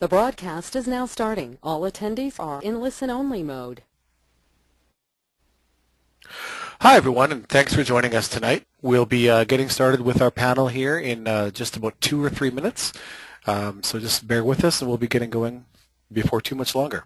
The broadcast is now starting. All attendees are in listen-only mode. Hi, everyone, and thanks for joining us tonight. We'll be uh, getting started with our panel here in uh, just about two or three minutes. Um, so just bear with us, and we'll be getting going before too much longer.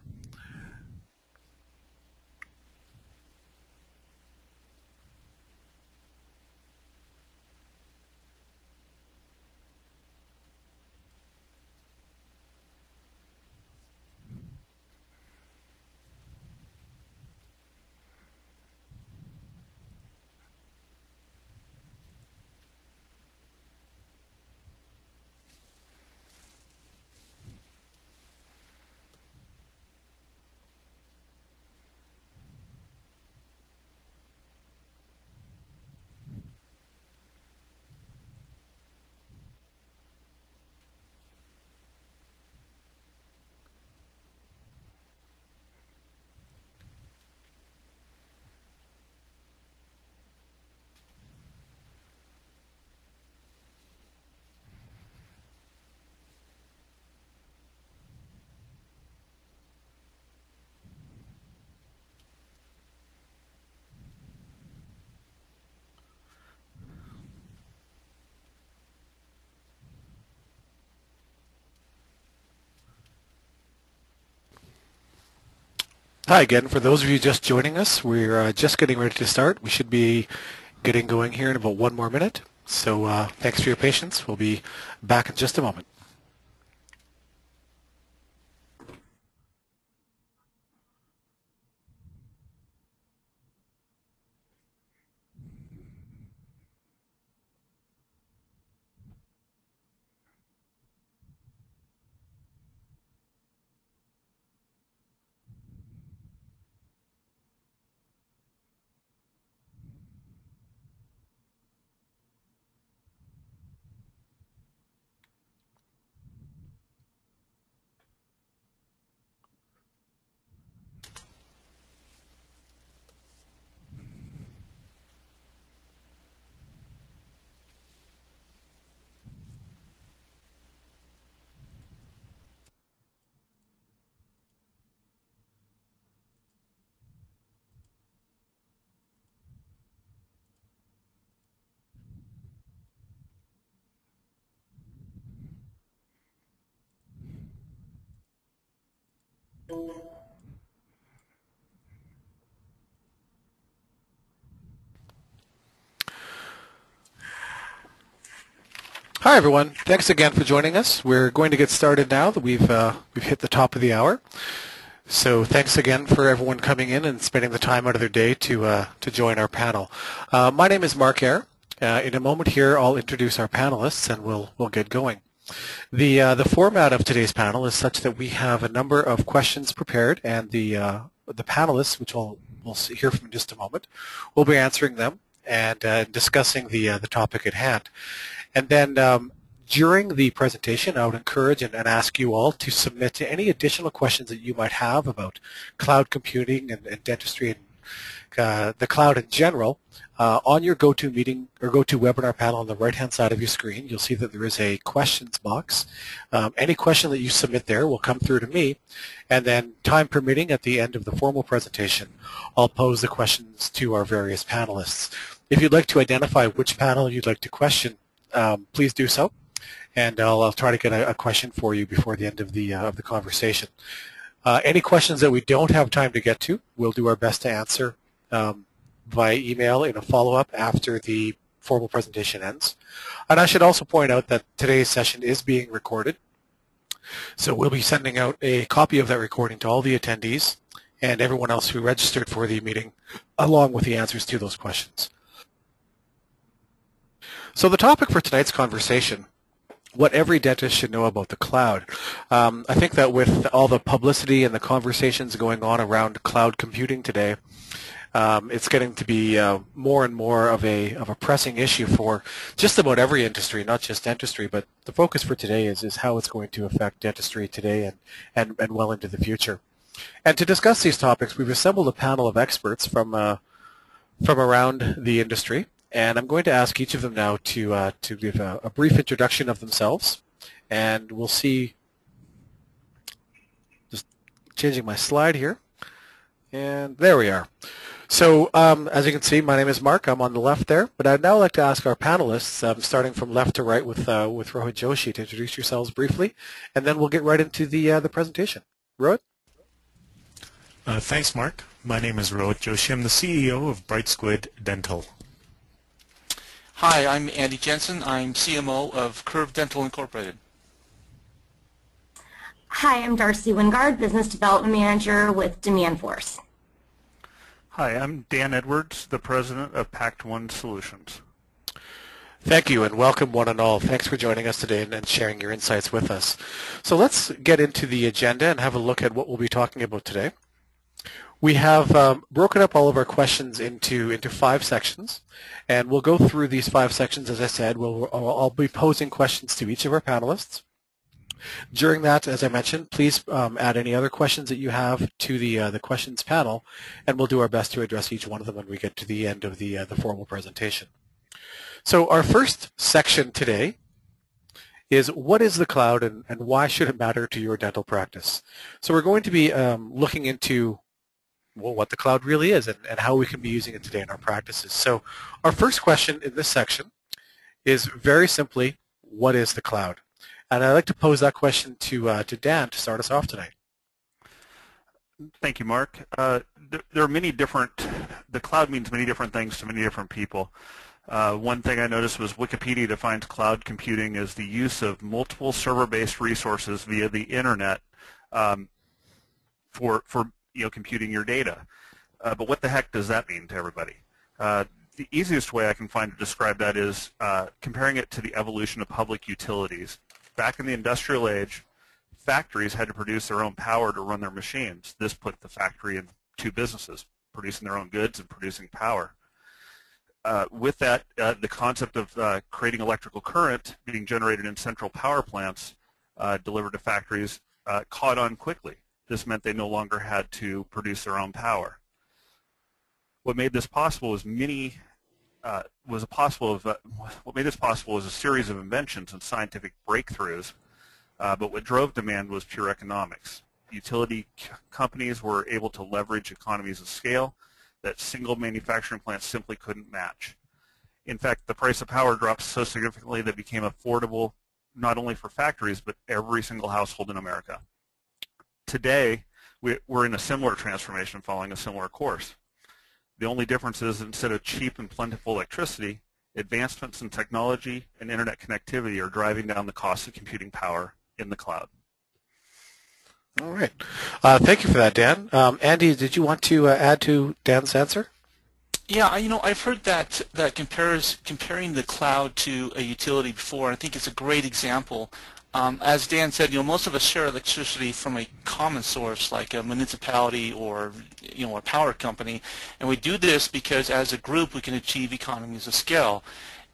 Hi again. For those of you just joining us, we're uh, just getting ready to start. We should be getting going here in about one more minute. So uh, thanks for your patience. We'll be back in just a moment. Hi everyone. Thanks again for joining us. We're going to get started now that we've uh, we've hit the top of the hour. So thanks again for everyone coming in and spending the time out of their day to uh, to join our panel. Uh, my name is Mark Eyre. Uh, in a moment here, I'll introduce our panelists and we'll we'll get going. The uh, the format of today's panel is such that we have a number of questions prepared, and the uh, the panelists, which we'll we'll hear from in just a moment, will be answering them and discussing the the topic at hand. And then um, during the presentation, I would encourage and, and, ask you all to submit to any additional questions that you might have about cloud computing and, and dentistry and uh, the cloud in general. Uh, on your GoToMeeting or GoToWebinar panel on the right-hand side of your screen, you'll see that there is a questions box. Um, any question that you submit there will come through to me, and then time permitting at the end of the formal presentation, I'll pose the questions to our various panelists. If you'd like to identify which panel you'd like to question, um, please do so, and I'll, I'll try to get a, a, question for you before the end of the uh, of the conversation. Uh, any questions that we don't have time to get to, we'll do our best to answer um, via email in a follow-up after the formal presentation ends. And I should also point out that today's session is being recorded. So we'll be sending out a copy of that recording to all the attendees and everyone else who registered for the meeting along with the answers to those questions. So the topic for tonight's conversation, what every dentist should know about the cloud. Um, I think that with all the publicity and the conversations going on around cloud computing today, um, it's getting to be uh, more and more of a of a pressing issue for just about every industry, not just dentistry. But the focus for today is is how it's going to affect dentistry today and and, and well into the future. And to discuss these topics, we've assembled a panel of experts from uh, from around the industry. And I'm going to ask each of them now to, uh, to give a, a, brief introduction of themselves, and we'll see Just changing my slide here. And there we are. So um, as you can see, my name is Mark. I'm on the left there. But I'd now like to ask our panelists, um, starting from left to right with uh, with Rohit Joshi, to introduce yourselves briefly, and then we'll get right into the uh, the presentation. Rohit? Uh, thanks, Mark. My name is Rohit Joshi. I'm the CEO of Brightsquid Dental. Hi, I'm Andy Jensen. I'm CMO of Curve Dental Incorporated. Hi, I'm Darci Wingard, Business Development Manager with Demandforce. Hi, I'm Dan Edwards, the President of Pact-One Solutions. Thank you and welcome one and all. Thanks for joining us today and sharing your insights with us. So let's get into the agenda and have a look at what we'll be talking about today. We have um, broken up all of our questions into, into five sections, and we'll go through these five sections. As I said, we'll, I'll be posing questions to each of our panelists. During that, as I mentioned, please um, add any other questions that you have to the uh, the questions panel, and we'll do our best to address each one of them when we get to the end of the uh, the formal presentation. So our first section today is what is the cloud and, and why should it matter to your dental practice? So we're going to be um, looking into well, what the cloud really is and, and how we can be using it today in our practices. So our first question in this section is very simply, what is the cloud? And I'd like to pose that question to, uh, to Dan to start us off tonight. Thank you, Mark. Uh, th there are many different, the cloud means many different things to many different people. Uh, one thing I noticed was Wikipedia defines cloud computing as the use of multiple server-based resources via the internet um, for, for you know, computing your data. Uh, but what the heck does that mean to everybody? Uh, the easiest way I can find to describe that is uh, comparing it to the evolution of public utilities. Back in the industrial age, factories had to produce their own power to run their machines. This put the factory in two businesses, producing their own goods and producing power. Uh, with that, uh, the concept of uh, creating electrical current being generated in central power plants uh, delivered to factories uh, caught on quickly. This meant they no longer had to produce their own power. What made this possible was many uh, was a possible of, uh, what made this possible was a series of inventions and scientific breakthroughs, uh, but what drove demand was pure economics. Utility companies were able to leverage economies of scale that single manufacturing plants simply couldn't match. In fact, the price of power dropped so significantly that it became affordable not only for factories, but every single household in America today, we're in a similar transformation following a similar course. The only difference is instead of cheap and plentiful electricity, advancements in technology and internet connectivity are driving down the cost of computing power in the cloud. All right. Uh, thank you for that, Dan. Um, Andy, did you want to uh, add to Dan's answer? Yeah, you know, I've heard that that compares comparing the cloud to a utility before. I think it's a great example um, as Dan said, you know, most of us share electricity from a common source like a municipality or, you know, a power company. And we do this because as a group we can achieve economies of scale.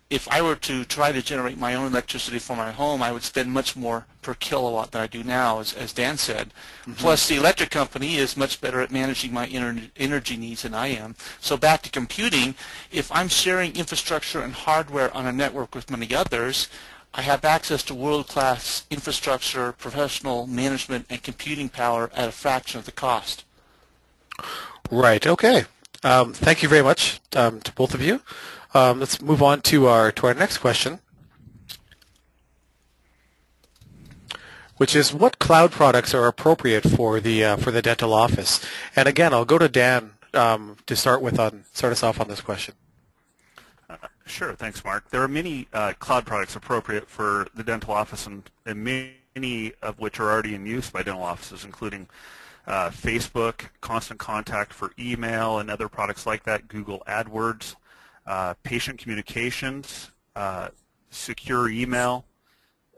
If I were to try to generate my own electricity for my home, I would spend much more per kilowatt than I do now, as, as Dan said. Mm -hmm. Plus, the electric company is much better at managing my energy needs than I am. So back to computing, if I'm sharing infrastructure and hardware on a network with many others, I have access to world-class infrastructure, professional management, and computing power at a fraction of the cost. Right. Okay. Um, thank you very much um, to both of you. Um, let's move on to our to our next question, which is what cloud products are appropriate for the uh, for the dental office. And again, I'll go to Dan um, to start with on start us off on this question. Sure, thanks, Mark. There are many uh, cloud products appropriate for the dental office, and, and, many of which are already in use by dental offices, including uh, Facebook, Constant Contact for email, and other products like that, Google AdWords, uh, patient communications, uh, secure email,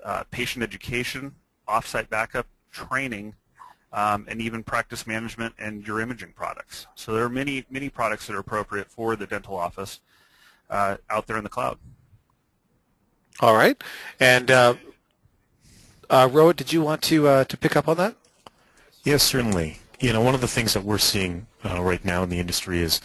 uh, patient education, offsite backup, training, um, and even practice management and your imaging products. So there are many, many products that are appropriate for the dental office uh, out there in the cloud. All right. And uh, uh, Rohit, did you want to uh, to pick up on that? Yes, certainly. You know, one of the things that we're seeing uh, right now in the industry is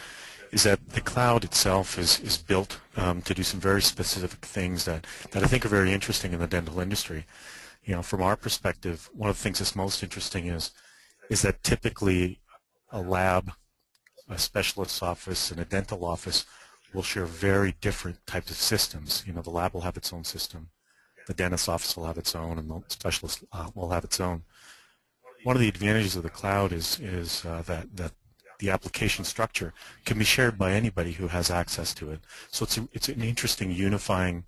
is that the cloud itself is is built um, to do some very specific things that that I think are very interesting in the dental industry. You know, from our perspective, one of the things that's most interesting is is that typically a lab, a specialist's office, and a dental office will share very different types of systems. You know, the lab will have its own system, the dentist's office will have its own, and the specialist uh, will have its own. One of the advantages of the cloud is is uh, that that the application structure can be shared by anybody who has access to it. So it's a, it's an interesting unifying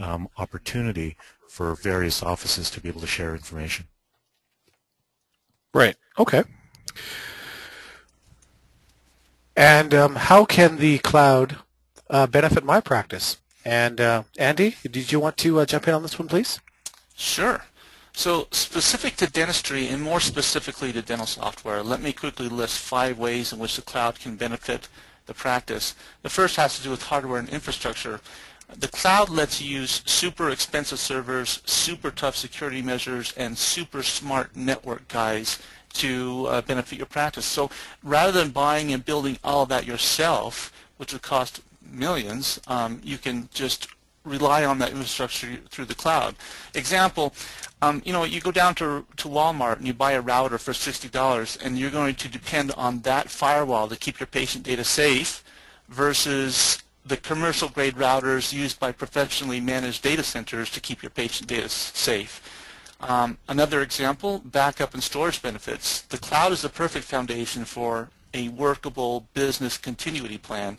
um, opportunity for various offices to be able to share information. Right. Okay. And um, how can the cloud uh, benefit my practice? And uh, Andy, did you want to uh, jump in on this one, please? Sure. So specific to dentistry and more specifically to dental software, let me quickly list five ways in which the cloud can benefit the practice. The first has to do with hardware and infrastructure. The cloud lets you use super expensive servers, super tough security measures, and super smart network guys to uh, benefit your practice. So rather than buying and building all of that yourself, which would cost millions, um, you can just rely on that infrastructure through the cloud. Example, um, you know, you go down to, to Walmart and you buy a router for $60 and you're going to depend on that firewall to keep your patient data safe versus the commercial grade routers used by professionally managed data centers to keep your patient data safe. Um, another example, backup and storage benefits. The cloud is the perfect foundation for a workable business continuity plan.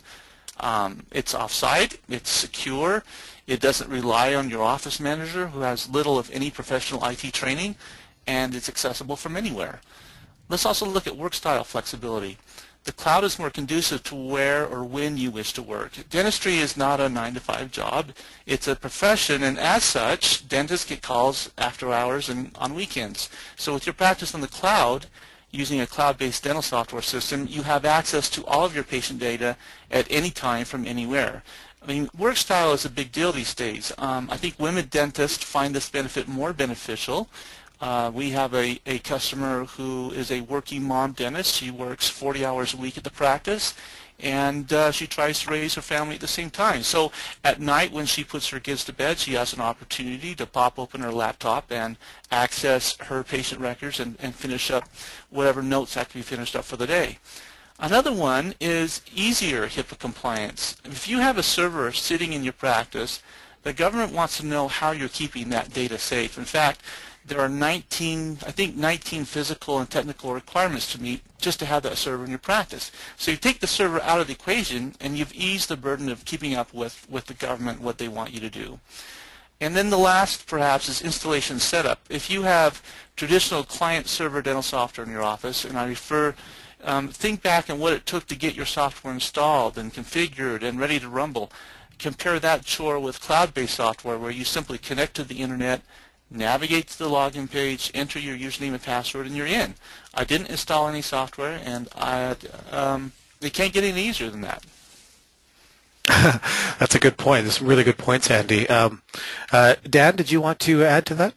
Um, it's offsite, it's secure, it doesn't rely on your office manager who has little if any professional IT training, and it's accessible from anywhere. Let's also look at work style flexibility. The cloud is more conducive to where or when you wish to work. Dentistry is not a 9 to 5 job. It's a profession, and as such, dentists get calls after hours and on weekends. So with your practice on the cloud, using a cloud-based dental software system, you have access to all of your patient data at any time from anywhere. I mean, work style is a big deal these days. Um, I think women dentists find this benefit more beneficial. Uh, we have a, a customer who is a working mom dentist. She works 40 hours a week at the practice and uh, she tries to raise her family at the same time. So at night when she puts her kids to bed, she has an opportunity to pop open her laptop and access her patient records and, and finish up whatever notes have to be finished up for the day. Another one is easier HIPAA compliance. If you have a server sitting in your practice, the government wants to know how you're keeping that data safe. In fact, there are 19, I think 19 physical and technical requirements to meet just to have that server in your practice. So you take the server out of the equation and you've eased the burden of keeping up with, with the government what they want you to do. And then the last, perhaps, is installation setup. If you have traditional client-server dental software in your office, and I refer um, think back on what it took to get your software installed and configured and ready to rumble. Compare that chore with cloud-based software where you simply connect to the internet, navigate to the login page, enter your username and password, and you're in. I didn't install any software, and I, um, it can't get any easier than that. That's a good point. There's some really good points, Andy. Um, uh, Dan, did you want to add to that?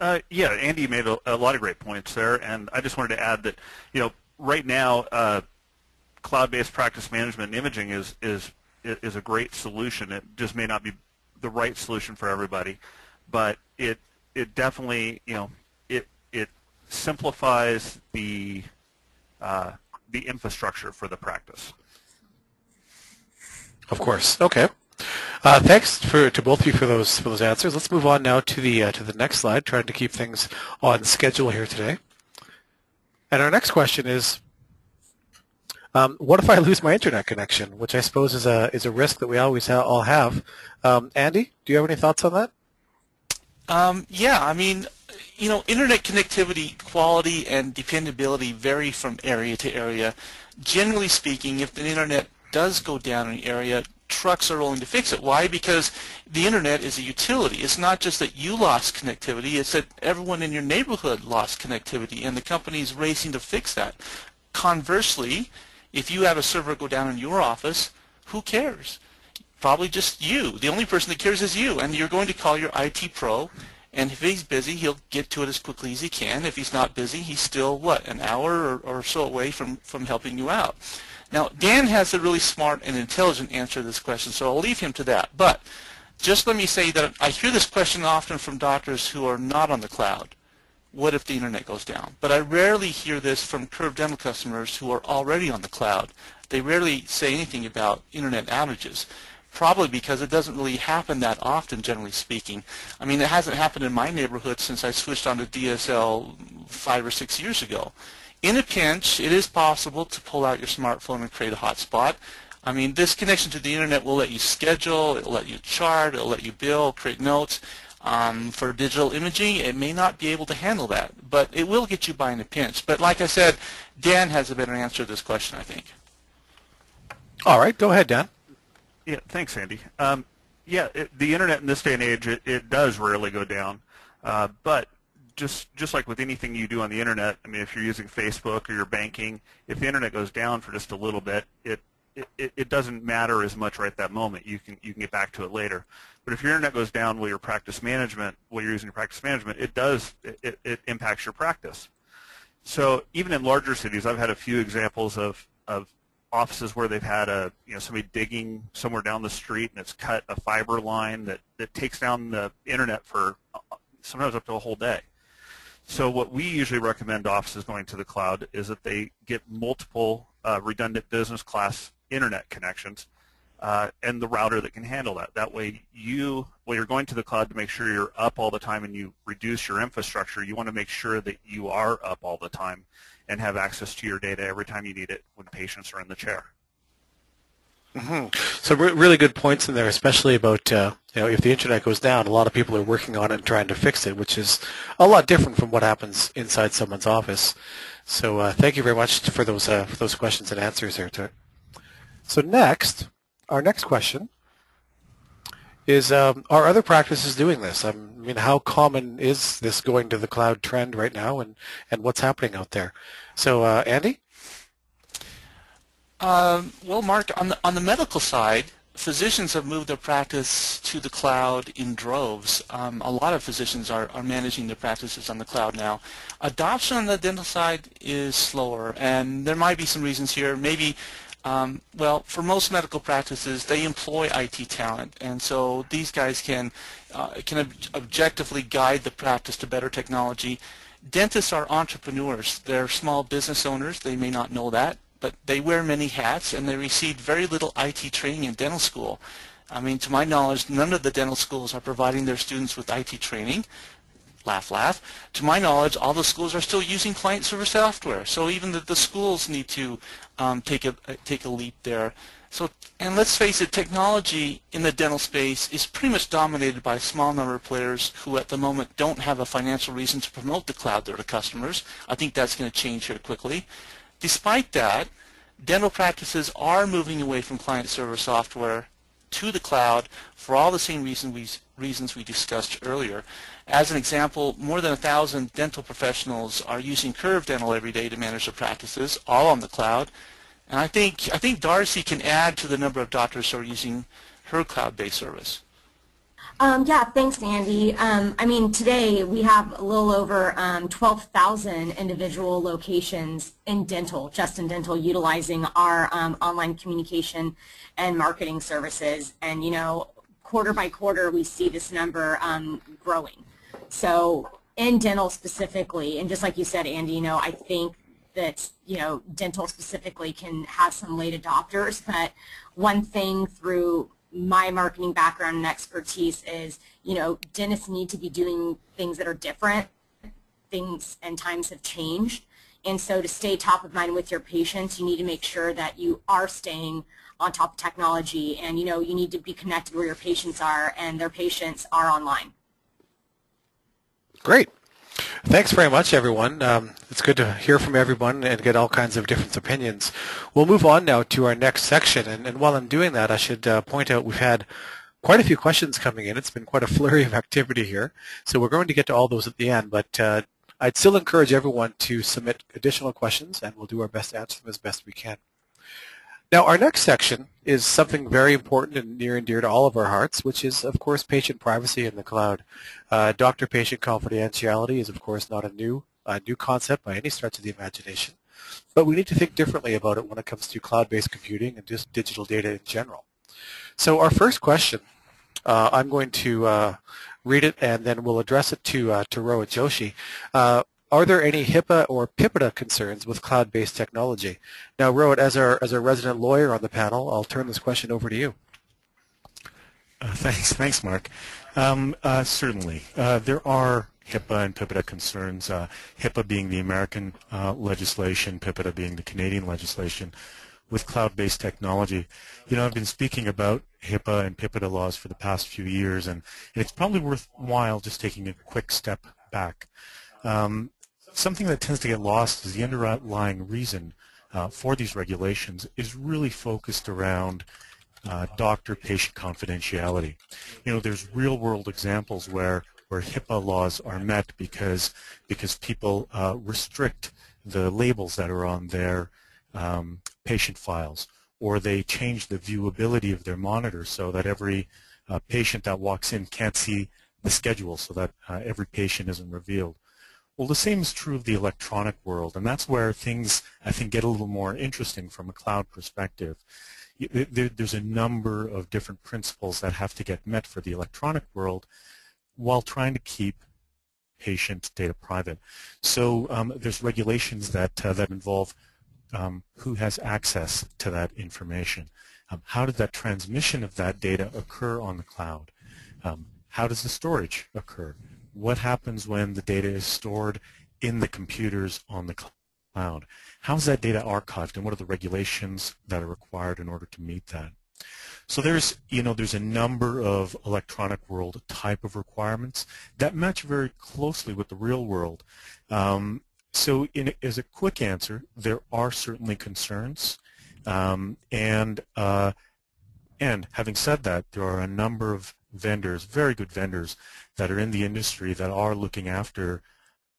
Uh, yeah, Andy made a, a, lot of great points there, and I just wanted to add that, you know, right now, uh, cloud-based practice management and imaging is is is a great solution. It just may not be the right solution for everybody, but it it definitely you know it it simplifies the uh, the infrastructure for the practice. Of course. Okay. Uh, thanks for, to both of you for those for those answers. Let's move on now to the uh, to the next slide. Trying to keep things on schedule here today. And our next question is, um, what if I lose my internet connection, which I suppose is a is a risk that we always ha all have. Um, Andy, do you have any thoughts on that? Um, yeah, I mean, you know, internet connectivity quality and dependability vary from area to area. Generally speaking, if the internet does go down in an area, trucks are rolling to fix it. Why? Because the internet is a utility. It's not just that you lost connectivity, it's that everyone in your neighborhood lost connectivity and the company is racing to fix that. Conversely, if you have a server go down in your office, who cares? Probably just you. The only person that cares is you and you're going to call your IT pro and if he's busy, he'll get to it as quickly as he can. If he's not busy, he's still, what, an hour or, or so away from, from helping you out. Now, Dan has a really smart and intelligent answer to this question, so I'll leave him to that. But just let me say that I hear this question often from doctors who are not on the cloud. what if the internet goes down? But I rarely hear this from Curve Dental customers who are already on the cloud. They rarely say anything about internet outages, probably because it doesn't really happen that often, generally speaking. I mean, it hasn't happened in my neighborhood since I switched on to DSL five or six years ago. In a pinch, it is possible to pull out your smartphone and create a hotspot. I mean, this connection to the internet will let you schedule, it'll let you chart, it'll let you bill, create notes. Um, for digital imaging, it may not be able to handle that, but it will get you by in a pinch. But like I said, Dan has a better answer to this question, I think. All right, go ahead, Dan. Yeah, thanks, Andy. Um, yeah, it, the internet in this day and age, it, it does rarely go down. Uh, but just just like with anything you do on the internet, I mean, if you're using Facebook or your banking, if the internet goes down for just a little bit, it it, it doesn't matter as much right at that moment. You can you can get back to it later. But if your internet goes down while your practice management, while you're using your practice management, it does it, it impacts your practice. So even in larger cities, I've had a few examples of of offices where they've had a you know somebody digging somewhere down the street and it's cut a fiber line that that takes down the internet for uh, sometimes up to a whole day. So what we usually recommend offices going to the cloud is that they get multiple uh, redundant business class internet connections uh, and the router that can handle that. That way you, while you're going to the cloud to make sure you're up all the time and you reduce your infrastructure, you want to make sure that you are up all the time and have access to your data every time you need it when patients are in the chair. Mm-hmm. So re- really good points in there, especially about uh, you know if the internet goes down, a lot of people are working on it and trying to fix it, which is a lot different from what happens inside someone's office. So uh, thank you very much for those uh, for those questions and answers there to it. So next, our next question is, um, are other practices doing this? I mean, how common is this going to the cloud trend right now, and, and what's happening out there? So, uh, Andy? Um, well, Mark, on the, on the medical side, physicians have moved their practice to the cloud in droves. Um, a lot of physicians are, are managing their practices on the cloud now. Adoption on the dental side is slower, and there might be some reasons here. Maybe um, well, for most medical practices, they employ IT talent, and so these guys can uh, can ob objectively guide the practice to better technology. Dentists are entrepreneurs. They're small business owners. They may not know that, but they wear many hats, and they receive very little IT training in dental school. I mean, to my knowledge, none of the dental schools are providing their students with IT training laugh, laugh. To my knowledge, all the schools are still using client-server software. So even the, the schools need to um, take a take a leap there. So, and let's face it, technology in the dental space is pretty much dominated by a small number of players who at the moment don't have a financial reason to promote the cloud to their customers. I think that's going to change here quickly. Despite that, dental practices are moving away from client-server software to the cloud for all the same reason we, reasons we discussed earlier. As an example, more than a thousand dental professionals are using Curve Dental every day to manage their practices, all on the cloud. And I think I think Darci can add to the number of doctors who are using her cloud-based service. Um, yeah, thanks, Andy. Um, I mean, today we have a little over um, 12,000 individual locations in dental, just in dental, utilizing our um, online communication and marketing services. And, you know, quarter by quarter, we see this number um, growing. So in dental specifically, and just like you said, Andy, you know, I think that, you know, dental specifically can have some late adopters, but one thing through my marketing background and expertise is, you know, dentists need to be doing things that are different. Things and times have changed. And so to stay top of mind with your patients, you need to make sure that you are staying on top of technology and, you know, you need to be connected where your patients are and their patients are online. Great. Thanks very much, everyone. Um, it's good to hear from everyone and get all kinds of different opinions. We'll move on now to our next section, and, and while I'm doing that, I should uh, point out we've had quite a few questions coming in. It's been quite a flurry of activity here, so we're going to get to all those at the end, but uh, I'd still encourage everyone to submit additional questions, and we'll do our best to answer them as best we can. Now, our next section is something very important and near and dear to all of our hearts, which is, of course, patient privacy in the cloud. Uh, Doctor-patient confidentiality is, of course, not a new, uh, new concept by any stretch of the imagination, but we need to think differently about it when it comes to cloud-based computing and just digital data in general. So our first question Uh, I'm going to uh, read it and then we'll address it to uh, to Rohit Joshi. Are there any HIPAA or PIPEDA concerns with cloud-based technology? Now, Rohit, as our as our resident lawyer on the panel, I'll turn this question over to you. Uh, thanks, thanks, Mark. Um, uh, certainly, uh, there are HIPAA and PIPEDA concerns. Uh, HIPAA being the American uh, legislation, PIPEDA being the Canadian legislation. With cloud-based technology, you know, I've been speaking about HIPAA and PIPEDA laws for the past few years, and it's probably worthwhile just taking a quick step back. Um, something that tends to get lost is the underlying reason uh, for these regulations is really focused around uh, doctor-patient confidentiality. You know, there's real-world examples where where HIPAA laws are met because because people uh, restrict the labels that are on their um, patient files, or they change the viewability of their monitor so that every uh, patient that walks in can't see the schedule, so that uh, every patient isn't revealed. Well, the same is true of the electronic world, and that's where things, I think, get a little more interesting from a cloud perspective. There's a number of different principles that have to get met for the electronic world while trying to keep patient data private. So um, there's regulations that, uh, that involve um, who has access to that information. Um, how did that transmission of that data occur on the cloud? Um, how does the storage occur? What happens when the data is stored in the computers on the cloud? How is that data archived and what are the regulations that are required in order to meet that? So there's, you know, there's a number of electronic world type of requirements that match very closely with the real world. Um, so in, as a quick answer, there are certainly concerns. Um, and, uh, and having said that, there are a number of vendors, very good vendors, that are in the industry that are looking after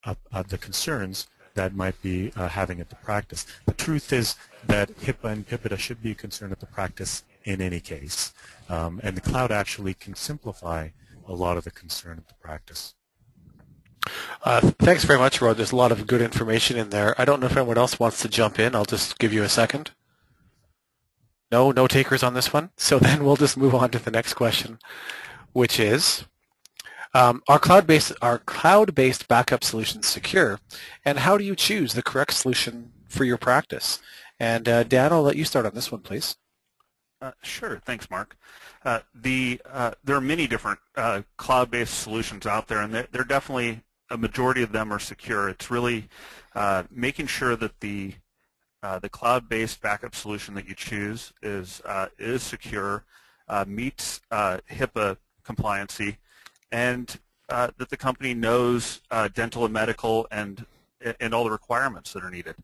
uh, uh, the concerns that might be uh, having at the practice. The truth is that HIPAA and PIPEDA should be a concern at the practice in any case. Um, and the cloud actually can simplify a lot of the concern at the practice. Uh, thanks very much, Rod. There's a lot of good information in there. I don't know if anyone else wants to jump in. I'll just give you a second. No, no takers on this one. So then we'll just move on to the next question, which is, um, are cloud-based are cloud-based backup solutions secure, and how do you choose the correct solution for your practice? And uh, Dan, I'll let you start on this one, please. Uh, sure. Thanks, Mark. Uh, the uh, there are many different uh, cloud-based solutions out there, and they're, they're, definitely a majority of them are secure. It's really uh, making sure that the the cloud-based backup solution that you choose is is secure, meets HIPAA compliancy, and uh, that the company knows uh, dental and medical and and all the requirements that are needed.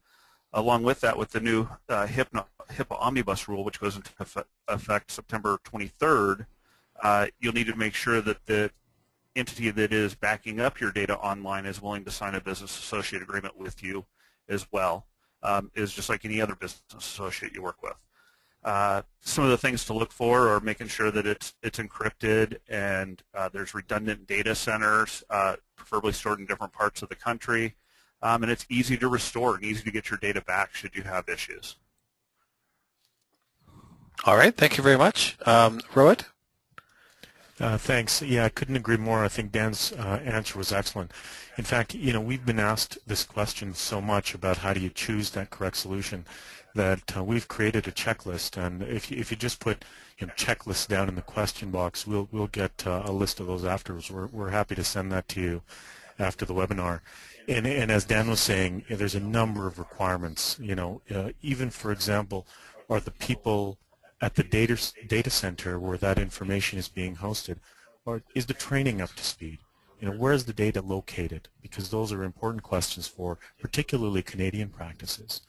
Along with that, with the new uh, HIPAA, HIPAA Omnibus rule, which goes into effect September 23rd, uh, you'll need to make sure that the entity that is backing up your data online is willing to sign a business associate agreement with you as well. Um, is just like any other business associate you work with. Uh, some of the things to look for are making sure that it's it's encrypted and uh, there's redundant data centers, uh, preferably stored in different parts of the country, um, and it's easy to restore and easy to get your data back should you have issues. All right, thank you very much. Um, Rohit? Uh, thanks. Yeah, I couldn't agree more. I think Dan's uh, answer was excellent. In fact, you know, we've been asked this question so much about how do you choose that correct solution that uh, we've created a checklist, and if you, if you just put you know, checklists down in the question box, we'll we'll get uh, a list of those afterwards. We're we're happy to send that to you after the webinar. And and as Dan was saying, there's a number of requirements. You know, uh, even for example, are the people at the data data center where that information is being hosted, or is the training up to speed? You know, where is the data located? Because those are important questions for particularly Canadian practices.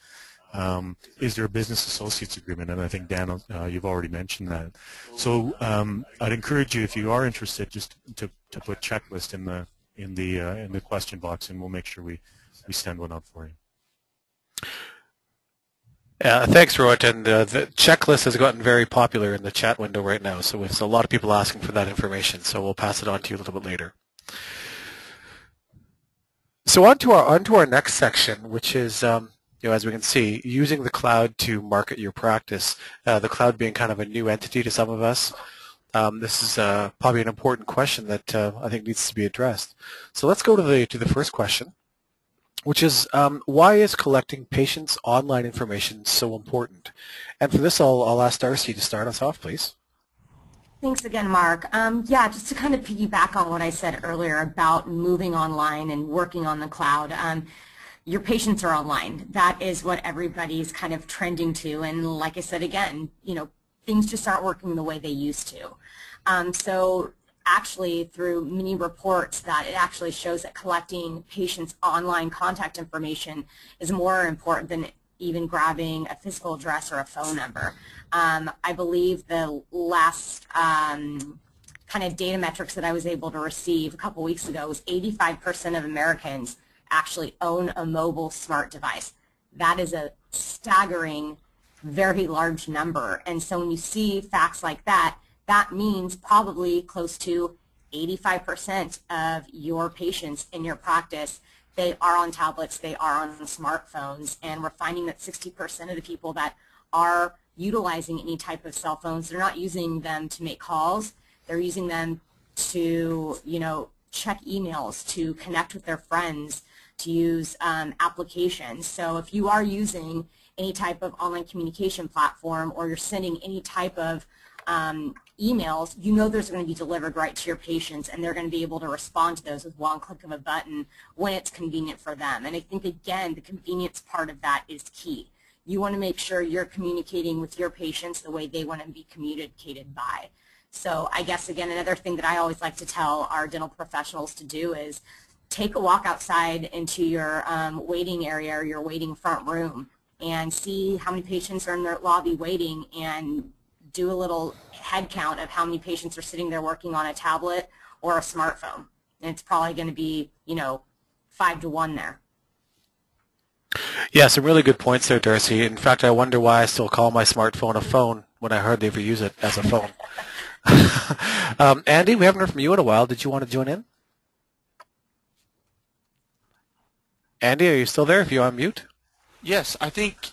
Um, is there a business associates agreement? And I think, Dan, uh, you've already mentioned that. So um, I'd encourage you, if you are interested, just to, to put checklist in the in the uh, in the question box, and we'll make sure we we send one out for you. Uh, thanks, Rohit. And uh, the checklist has gotten very popular in the chat window right now, so there's a lot of people asking for that information. So we'll pass it on to you a little bit later. So on to our on to our next section, which is um, you know, as we can see, using the cloud to market your practice, uh, the cloud being kind of a new entity to some of us, um, this is uh, probably an important question that uh, I think needs to be addressed. So let's go to the to the first question, which is um, why is collecting patients' online information so important? And for this, I'll, I'll ask Darci to start us off, please. Thanks again, Mark. Um, yeah, just to kind of piggyback on what I said earlier about moving online and working on the cloud. Um, your patients are online. That is what everybody's kind of trending to. And like I said again, you know, things just aren't working the way they used to. Um, so actually through many reports that it actually shows that collecting patients' online contact information is more important than even grabbing a physical address or a phone number. Um, I believe the last um, kind of data metrics that I was able to receive a couple weeks ago was 85% of Americans actually own a mobile smart device. That is a staggering, very large number. And so when you see facts like that, that means probably close to 85% of your patients in your practice, they are on tablets, they are on smartphones, and we're finding that 60% of the people that are utilizing any type of cell phones, they're not using them to make calls, they're using them to, you know, check emails, to connect with their friends, to use um, applications. So if you are using any type of online communication platform or you're sending any type of um, emails, you know those are going to be delivered right to your patients and they're going to be able to respond to those with one click of a button when it's convenient for them. And I think, again, the convenience part of that is key. You want to make sure you're communicating with your patients the way they want to be communicated by. So I guess, again, another thing that I always like to tell our dental professionals to do is take a walk outside into your um, waiting area or your waiting front room and see how many patients are in their lobby waiting and do a little head count of how many patients are sitting there working on a tablet or a smartphone. And it's probably going to be, you know, five to one there. Yeah, some really good points there, Darci. In fact, I wonder why I still call my smartphone a phone when I hardly ever use it as a phone. um, Andy, we haven't heard from you in a while. Did you want to join in? Andy, are you still there? If you unmute. Yes, I think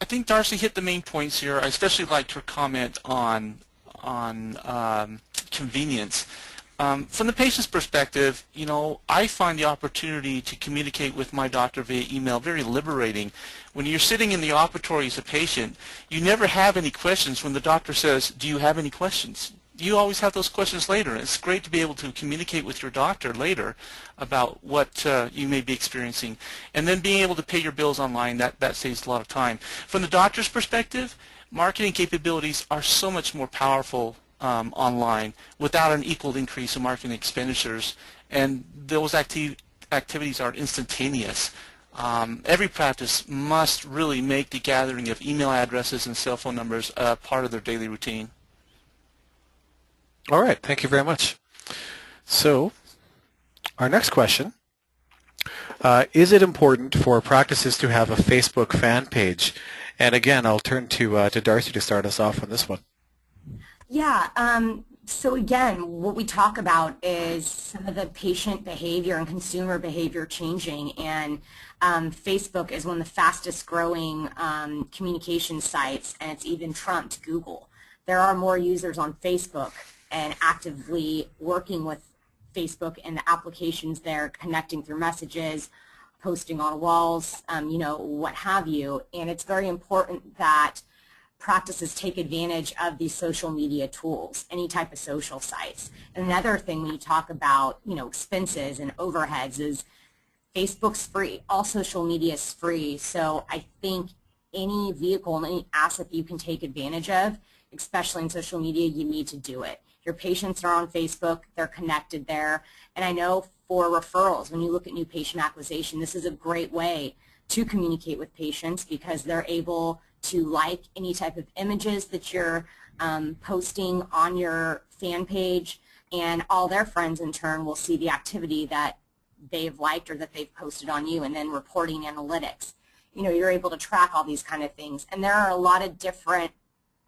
I think Darci hit the main points here. I especially liked her comment on on um, convenience. Um, from the patient's perspective, you know, I find the opportunity to communicate with my doctor via email very liberating. When you're sitting in the operatory as a patient, you never have any questions when the doctor says, do you have any questions? You always have those questions later. It's great to be able to communicate with your doctor later about what uh, you may be experiencing. And then being able to pay your bills online, that, that saves a lot of time. From the doctor's perspective, marketing capabilities are so much more powerful um, online without an equal increase in marketing expenditures. And those acti activities are instantaneous. Um, every practice must really make the gathering of email addresses and cell phone numbers a part of their daily routine. All right, thank you very much. So, our next question, uh, is it important for practices to have a Facebook fan page? And again, I'll turn to, uh, to Darci to start us off on this one. Yeah, um, so again, what we talk about is some of the patient behavior and consumer behavior changing, and um, Facebook is one of the fastest growing um, communication sites, and it's even trumped Google. There are more users on Facebook and actively working with Facebook and the applications there, connecting through messages, posting on walls, um, you know, what have you. And it's very important that practices take advantage of these social media tools, any type of social sites. Another thing when you talk about, you know, expenses and overheads is Facebook's free. All social media is free. So I think any vehicle any asset that you can take advantage of, especially in social media, you need to do it. Your patients are on Facebook. They're connected there. And I know for referrals, when you look at new patient acquisition, this is a great way to communicate with patients because they're able to like any type of images that you're um, posting on your fan page and all their friends in turn will see the activity that they've liked or that they've posted on you and then reporting analytics. You know, you're able to track all these kind of things. And there are a lot of different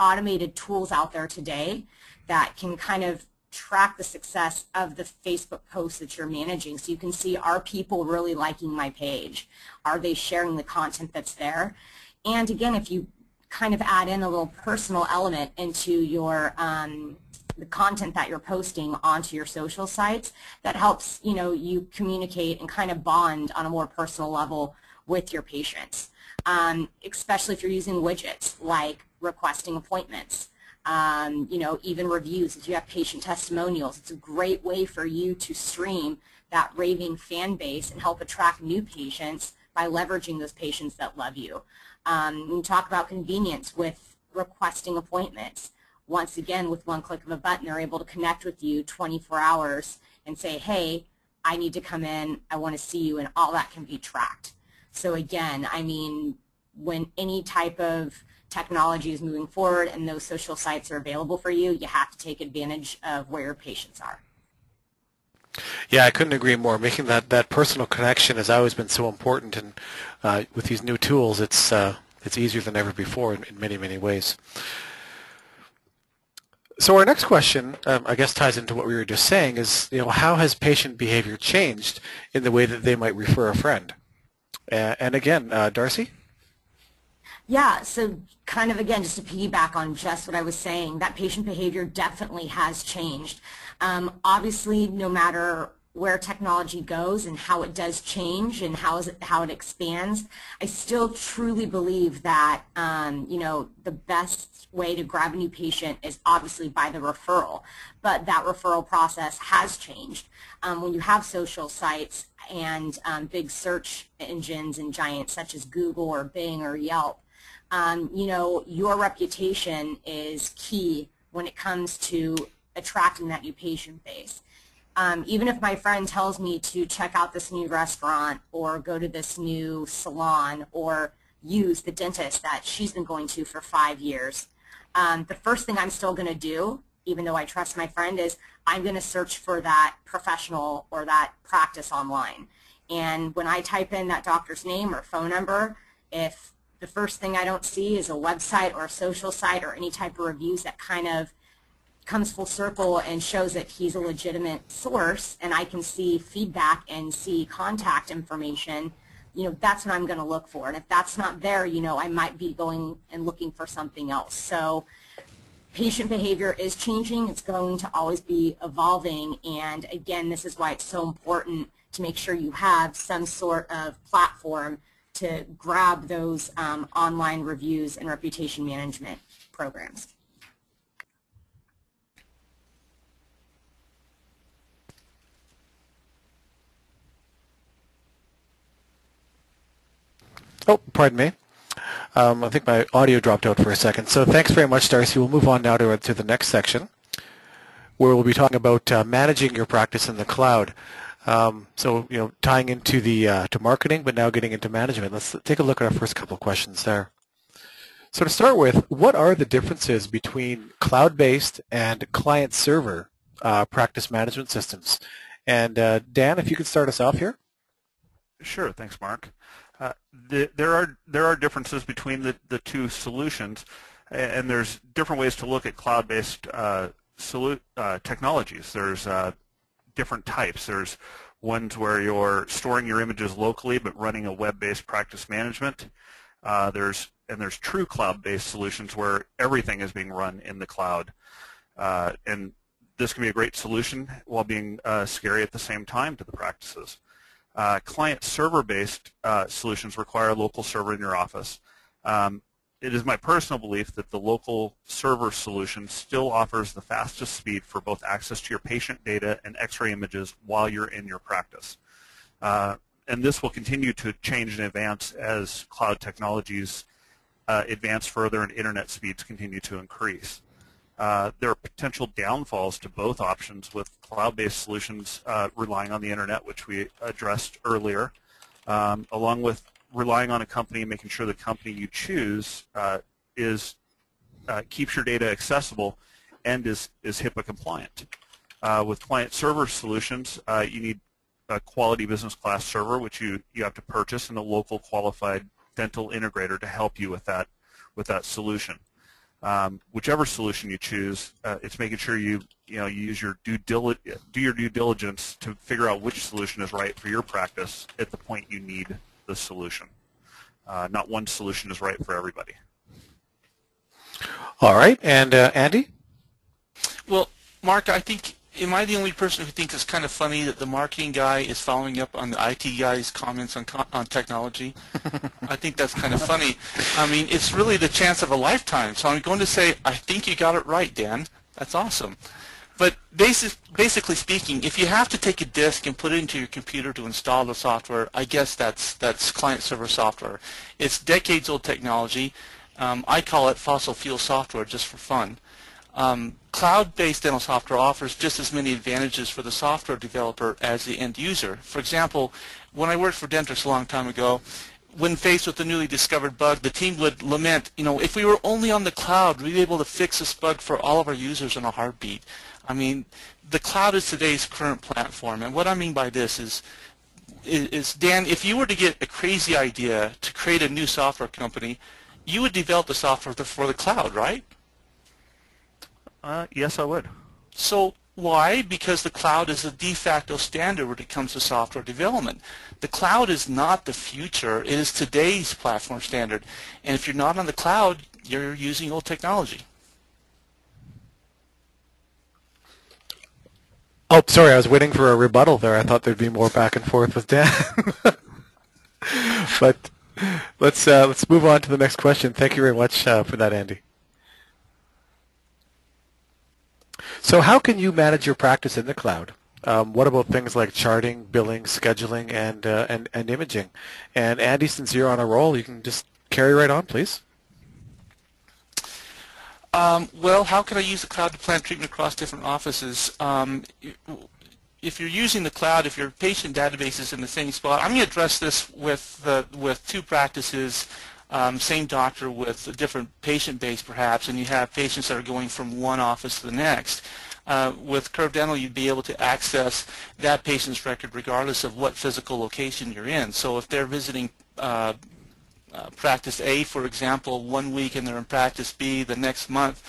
automated tools out there today that can kind of track the success of the Facebook posts that you're managing. So you can see, are people really liking my page? Are they sharing the content that's there? And again, if you kind of add in a little personal element into your um, the content that you're posting onto your social sites that helps you know you communicate and kind of bond on a more personal level with your patients um, especially if you're using widgets like requesting appointments um, you know even reviews if you have patient testimonials it's a great way for you to stream that raving fan base and help attract new patients by leveraging those patients that love you um, we talk about convenience with requesting appointments once again, with one click of a button, they're able to connect with you 24 hours and say, hey, I need to come in, I want to see you, and all that can be tracked. So again, I mean, when any type of technology is moving forward and those social sites are available for you, you have to take advantage of where your patients are. Yeah, I couldn't agree more. Making that, that personal connection has always been so important, and uh, with these new tools, it's uh, it's easier than ever before in, in many many ways. So our next question, um, I guess, ties into what we were just saying is, you know, how has patient behavior changed in the way that they might refer a friend? Uh, and again, uh, Darci? Yeah, so kind of again, just to piggyback on just what I was saying, that patient behavior definitely has changed. Um, obviously, no matter where technology goes and how it does change and how, is it, how it expands, I still truly believe that, um, you know, the best way to grab a new patient is obviously by the referral. But that referral process has changed. Um, when you have social sites and um, big search engines and giants such as Google or Bing or Yelp, um, you know, your reputation is key when it comes to attracting that new patient base. Um, even if my friend tells me to check out this new restaurant or go to this new salon or use the dentist that she's been going to for five years, um, the first thing I'm still going to do, even though I trust my friend, is I'm going to search for that professional or that practice online. And when I type in that doctor's name or phone number, if the first thing I don't see is a website or a social site or any type of reviews that kind of comes full circle and shows that he's a legitimate source and I can see feedback and see contact information, you know, that's what I'm going to look for. And if that's not there, you know, I might be going and looking for something else. So patient behavior is changing. It's going to always be evolving. And again, this is why it's so important to make sure you have some sort of platform to grab those um, online reviews and reputation management programs. Oh, pardon me. Um, I think my audio dropped out for a second. So thanks very much, Darci. We'll move on now to, to the next section where we'll be talking about uh, managing your practice in the cloud. Um, so, you know, tying into the uh, to marketing, but now getting into management. Let's take a look at our first couple of questions there. So to start with, what are the differences between cloud-based and client-server uh, practice management systems? And uh, Dan, if you could start us off here. Sure. Thanks, Mark. Uh, the, there are there are differences between the, the two solutions, and there's different ways to look at cloud-based uh, uh, technologies. There's uh, different types. There's ones where you're storing your images locally but running a web-based practice management. Uh, there's and there's true cloud-based solutions where everything is being run in the cloud, and this can be a great solution while being scary at the same time to the practices. Uh, client server-based uh, solutions require a local server in your office. Um, it is my personal belief that the local server solution still offers the fastest speed for both access to your patient data and x-ray images while you're in your practice. Uh, and this will continue to change and advance as cloud technologies uh, advance further and internet speeds continue to increase. Uh, there are potential downfalls to both options with cloud-based solutions uh, relying on the internet, which we addressed earlier, um, along with relying on a company and making sure the company you choose uh, is uh, keeps your data accessible and is, is HIPAA compliant. Uh, with client-server solutions, you need a quality business class server, which you, you have to purchase, and a local qualified dental integrator to help you with that, with that solution um, whichever solution you choose, uh, it's making sure you you know you use your due do your due diligence to figure out which solution is right for your practice at the point you need the solution. Uh, not one solution is right for everybody. All right, and uh, Andy? Well, Mark, I think, am I the only person who thinks it's kind of funny that the marketing guy is following up on the IT guy's comments on, on technology? I think that's kind of funny. I mean, it's really the chance of a lifetime. So I'm going to say, I think you got it right, Dan. That's awesome. But basic, basically speaking, if you have to take a disk and put it into your computer to install the software, I guess that's that's client-server software. It's decades-old technology. Um, I call it fossil fuel software just for fun. Um, Cloud-based dental software offers just as many advantages for the software developer as the end user. For example, when I worked for Dentrix a long time ago, when faced with a newly discovered bug, the team would lament, you know, if we were only on the cloud, we'd be able to fix this bug for all of our users in a heartbeat. I mean, the cloud is today's current platform, and what I mean by this is, is, is Dan, if you were to get a crazy idea to create a new software company, you would develop the software for the cloud, right? Uh, yes, I would. So why? Because the cloud is the de facto standard when it comes to software development. The cloud is not the future. It is today's platform standard. And if you're not on the cloud, you're using old technology. Oh, sorry, I was waiting for a rebuttal there. I thought there'd be more back and forth with Dan. but let's uh, let's move on to the next question. Thank you very much uh, for that, Andy. So how can you manage your practice in the cloud? Um, what about things like charting, billing, scheduling, and, uh, and, and imaging? And Andy, since you're on a roll, you can just carry right on, please. Um, well, how can I use the cloud to plan treatment across different offices? Um, if you're using the cloud, if your patient database is in the same spot, I'm going to address this with the, with two practices, um, same doctor with a different patient base perhaps, and you have patients that are going from one office to the next. Uh, with Curve Dental, you'd be able to access that patient's record regardless of what physical location you're in. So if they're visiting uh, uh, practice A, for example, one week and they're in practice B the next month,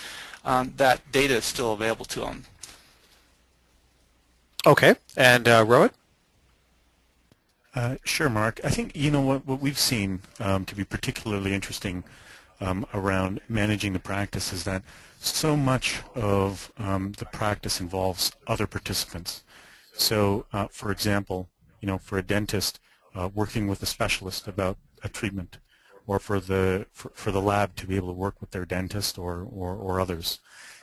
um, that data is still available to them. Okay, and uh, Rohit? Uh, sure, Mark. I think, you know, what, what we've seen um, to be particularly interesting um, around managing the practice is that so much of um, the practice involves other participants. So, uh, for example, you know, for a dentist, uh, working with a specialist about a treatment or for the for, for, the lab to be able to work with their dentist or or, or others.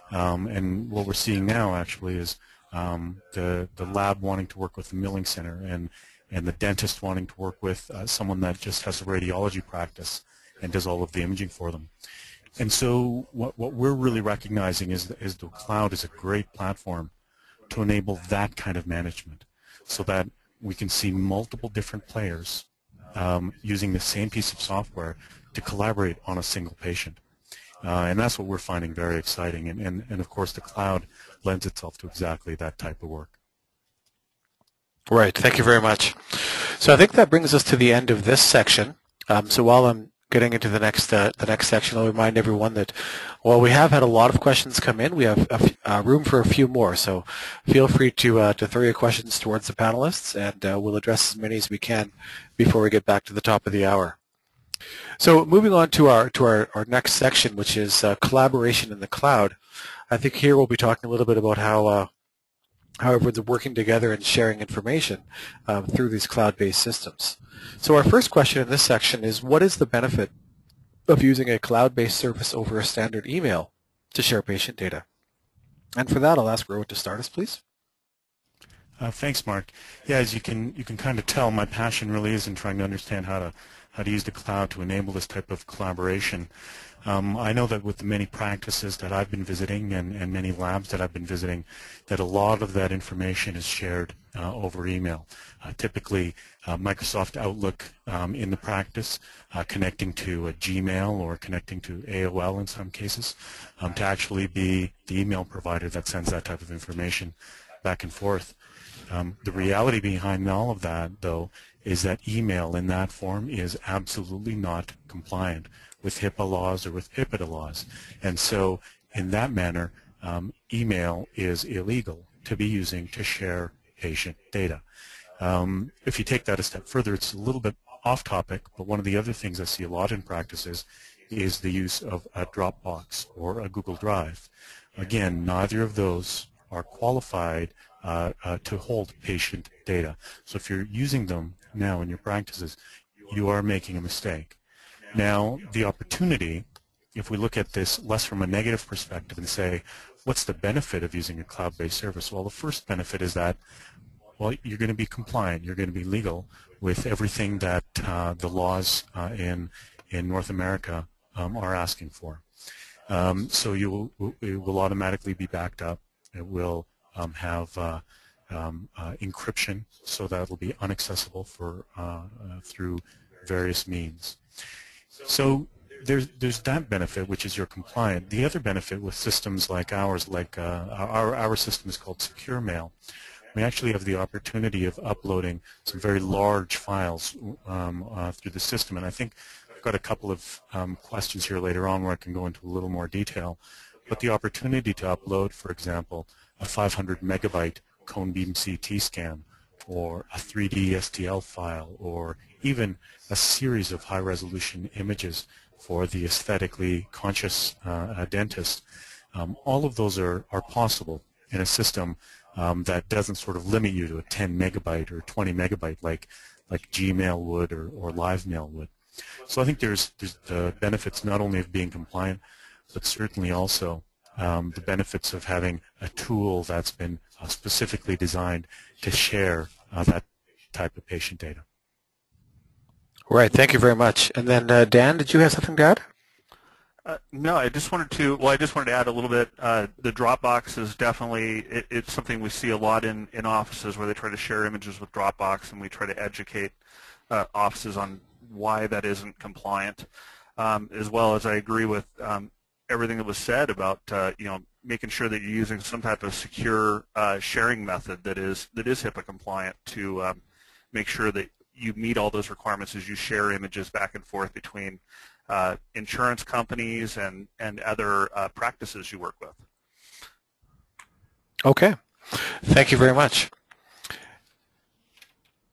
Um, and what we're seeing now actually is um, the the lab wanting to work with the milling center and and the dentist wanting to work with uh, someone that just has a radiology practice and does all of the imaging for them. And so what, what we're really recognizing is, is the cloud is a great platform to enable that kind of management so that we can see multiple different players um, using the same piece of software to collaborate on a single patient. Uh, and that's what we're finding very exciting. And, and, and of course, the cloud lends itself to exactly that type of work. Right. Thank you very much. So I think that brings us to the end of this section. Um, so while I'm getting into the next uh, the next section, I'll remind everyone that while we have had a lot of questions come in, we have uh, room for a few more. So feel free to uh, to throw your questions towards the panelists, and uh, we'll address as many as we can before we get back to the top of the hour. So moving on to our to our, our next section, which is uh, collaboration in the cloud. I think here we'll be talking a little bit about how uh, how everyone's working together and sharing information um, through these cloud-based systems. So our first question in this section is, what is the benefit of using a cloud-based service over a standard email to share patient data? And for that, I'll ask Rohit to start us, please. Uh, thanks, Mark. Yeah, as you can you can kind of tell, my passion really is in trying to understand how to how to use the cloud to enable this type of collaboration. Um, I know that with the many practices that I've been visiting and, and many labs that I've been visiting, that a lot of that information is shared uh, over email. Uh, typically, uh, Microsoft Outlook um, in the practice, uh, connecting to a Gmail or connecting to AOL in some cases, um, to actually be the email provider that sends that type of information back and forth. Um, the reality behind all of that, though, is that email in that form is absolutely not compliant with HIPAA laws or with PIPEDA laws. And so in that manner, um, email is illegal to be using to share patient data. Um, if you take that a step further, it's a little bit off topic, but one of the other things I see a lot in practices is the use of a Dropbox or a Google Drive. Again, neither of those are qualified uh, uh, to hold patient data. So if you're using them now in your practices, you are making a mistake. Now, the opportunity, if we look at this less from a negative perspective and say, what's the benefit of using a cloud-based service? Well, the first benefit is that, well, you're going to be compliant, you're going to be legal with everything that uh, the laws uh, in in North America um, are asking for. Um, so you will, it will automatically be backed up. It will um, have uh, um, uh, encryption, so that will be unaccessible for uh, uh, through various means. So there's there's that benefit, which is you're compliant. The other benefit with systems like ours, like our our system is called Secure Mail. We actually have the opportunity of uploading some very large files um, uh, through the system, and I think I've got a couple of um, questions here later on where I can go into a little more detail. But the opportunity to upload, for example, a 500 megabyte cone beam CT scan or a 3D STL file or even a series of high resolution images for the aesthetically conscious uh, dentist. Um, all of those are, are possible in a system um, that doesn't sort of limit you to a 10 megabyte or 20 megabyte like like Gmail would or, or LiveMail would. So I think there's, there's the benefits not only of being compliant, but certainly also um, the benefits of having a tool that's been uh, specifically designed to share uh, that type of patient data. Right. Thank you very much. And then uh, Dan, did you have something to add? Uh, no, I just wanted to. Well, I just wanted to add a little bit. Uh, the Dropbox is definitely it, it's something we see a lot in in offices where they try to share images with Dropbox, and we try to educate uh, offices on why that isn't compliant. Um, as well as I agree with um, everything that was said about uh, you know making sure that you're using some type of secure uh, sharing method that is that is HIPAA compliant to um, make sure that you meet all those requirements as you share images back and forth between uh, insurance companies and and other uh, practices you work with. Okay, thank you very much.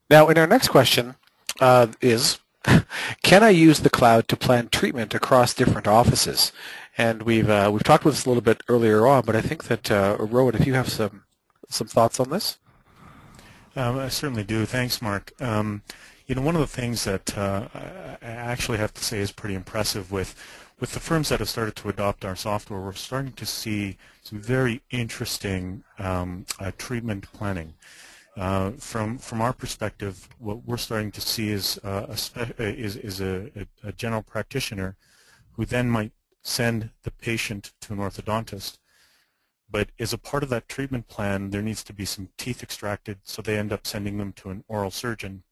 Now, in our next question uh, is, can I use the cloud to plan treatment across different offices? And we've uh, we've talked about this a little bit earlier on, but I think that uh, Rohit, if you have some some thoughts on this. Um, I certainly do. Thanks, Mark. Um, you know, one of the things that uh, I actually have to say is pretty impressive with with the firms that have started to adopt our software. We're starting to see some very interesting um, uh, treatment planning. Uh, from from our perspective, what we're starting to see is uh, a uh, is is a, a, general practitioner who then might send the patient to an orthodontist. But as a part of that treatment plan, there needs to be some teeth extracted, so they end up sending them to an oral surgeon.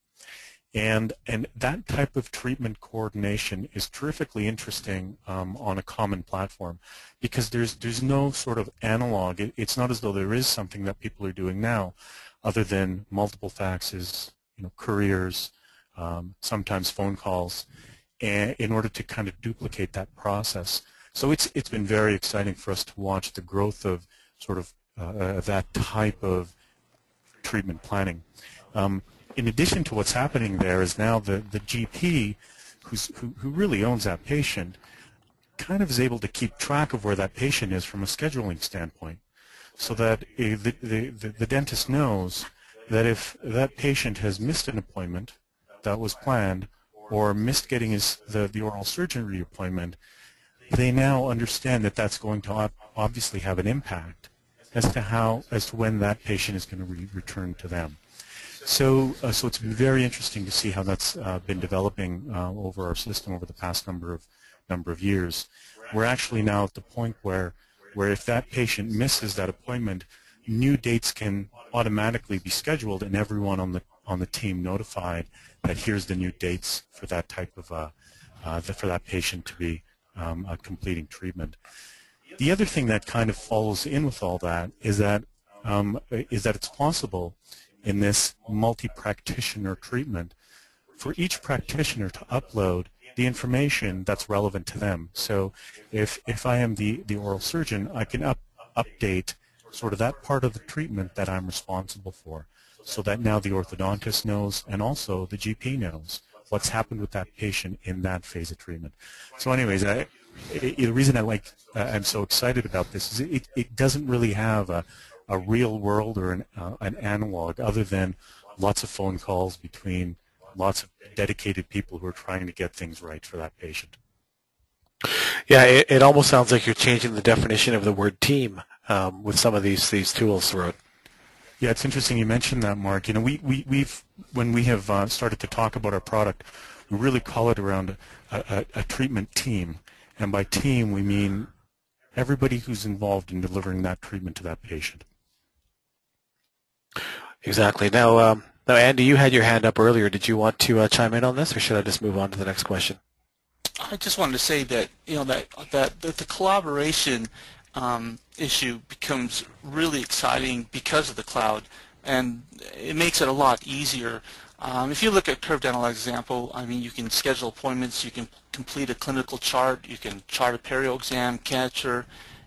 And, and that type of treatment coordination is terrifically interesting um, on a common platform because there's, there's no sort of analog. It, it's not as though there is something that people are doing now other than multiple faxes, you know, couriers, um, sometimes phone calls in order to kind of duplicate that process. So it's it's been very exciting for us to watch the growth of sort of uh, that type of treatment planning. Um, in addition to what's happening there is now the, the GP who's, who, who really owns that patient kind of is able to keep track of where that patient is from a scheduling standpoint so that the, the, the, the dentist knows that if that patient has missed an appointment that was planned or missed getting his, the, the oral surgery appointment, they now understand that that's going to obviously have an impact as to how, as to when that patient is going to re return to them. So, uh, so it's been very interesting to see how that's uh, been developing uh, over our system over the past number of number of years. We're actually now at the point where, where if that patient misses that appointment, new dates can automatically be scheduled, and everyone on the on the team notified that here's the new dates for that type of uh, uh, for that patient to be um, uh, completing treatment. The other thing that kind of follows in with all that is that um, is that it's possible in this multi-practitioner treatment for each practitioner to upload the information that's relevant to them. So if, if I am the, the oral surgeon, I can up, update sort of that part of the treatment that I'm responsible for so that now the orthodontist knows and also the GP knows what's happened with that patient in that phase of treatment. So anyways, I, it, the reason I like, uh, I'm so excited about this is it, it doesn't really have a, a real world or an, uh, an analog other than lots of phone calls between lots of dedicated people who are trying to get things right for that patient. Yeah, it, it almost sounds like you're changing the definition of the word team um, with some of these these tools through. Yeah, it's interesting you mentioned that, Mark. You know, we, we, we've, when we have uh, started to talk about our product, we really call it around a, a, a treatment team. And by team, we mean everybody who's involved in delivering that treatment to that patient. Exactly. Now, um, now, Andy, you had your hand up earlier. Did you want to uh, chime in on this, or should I just move on to the next question? I just wanted to say that you know that that, that the collaboration um, issue becomes really exciting because of the cloud, and it makes it a lot easier. Um, if you look at Curve Dental example, I mean, you can schedule appointments, you can complete a clinical chart, you can chart a perio exam, cancer,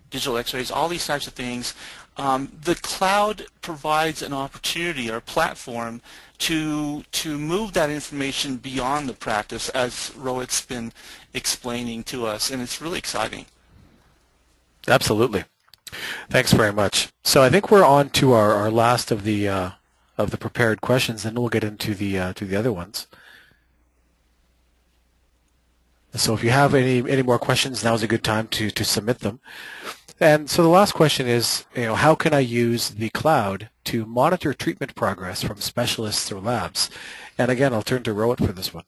digital x-rays, all these types of things. Um, the cloud provides an opportunity or platform to to move that information beyond the practice as Rohit's been explaining to us and it's really exciting. Absolutely. Thanks very much. So I think we're on to our, our last of the uh, of the prepared questions and we'll get into the uh, to the other ones. So if you have any any more questions, now is a good time to to submit them. And so the last question is, you know, how can I use the cloud to monitor treatment progress from specialists or labs? And again, I'll turn to Rohit for this one.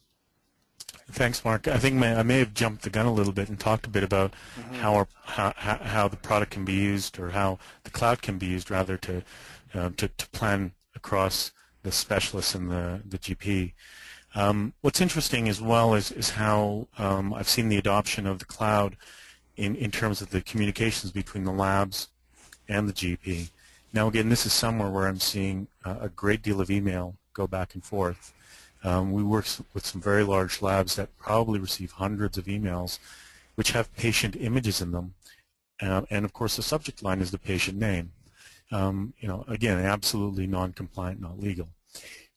Thanks, Mark. I think may, I may have jumped the gun a little bit and talked a bit about mm-hmm. how, our, how, how the product can be used, or how the cloud can be used, rather to uh, to, to plan across the specialists and the the GP. Um, what's interesting as well is is how um, I've seen the adoption of the cloud in, in terms of the communications between the labs and the GP. Now again, this is somewhere where I'm seeing uh, a great deal of email go back and forth. Um, we work with some very large labs that probably receive hundreds of emails which have patient images in them. Uh, and of course the subject line is the patient name. Um, you know, again, absolutely non-compliant, not legal.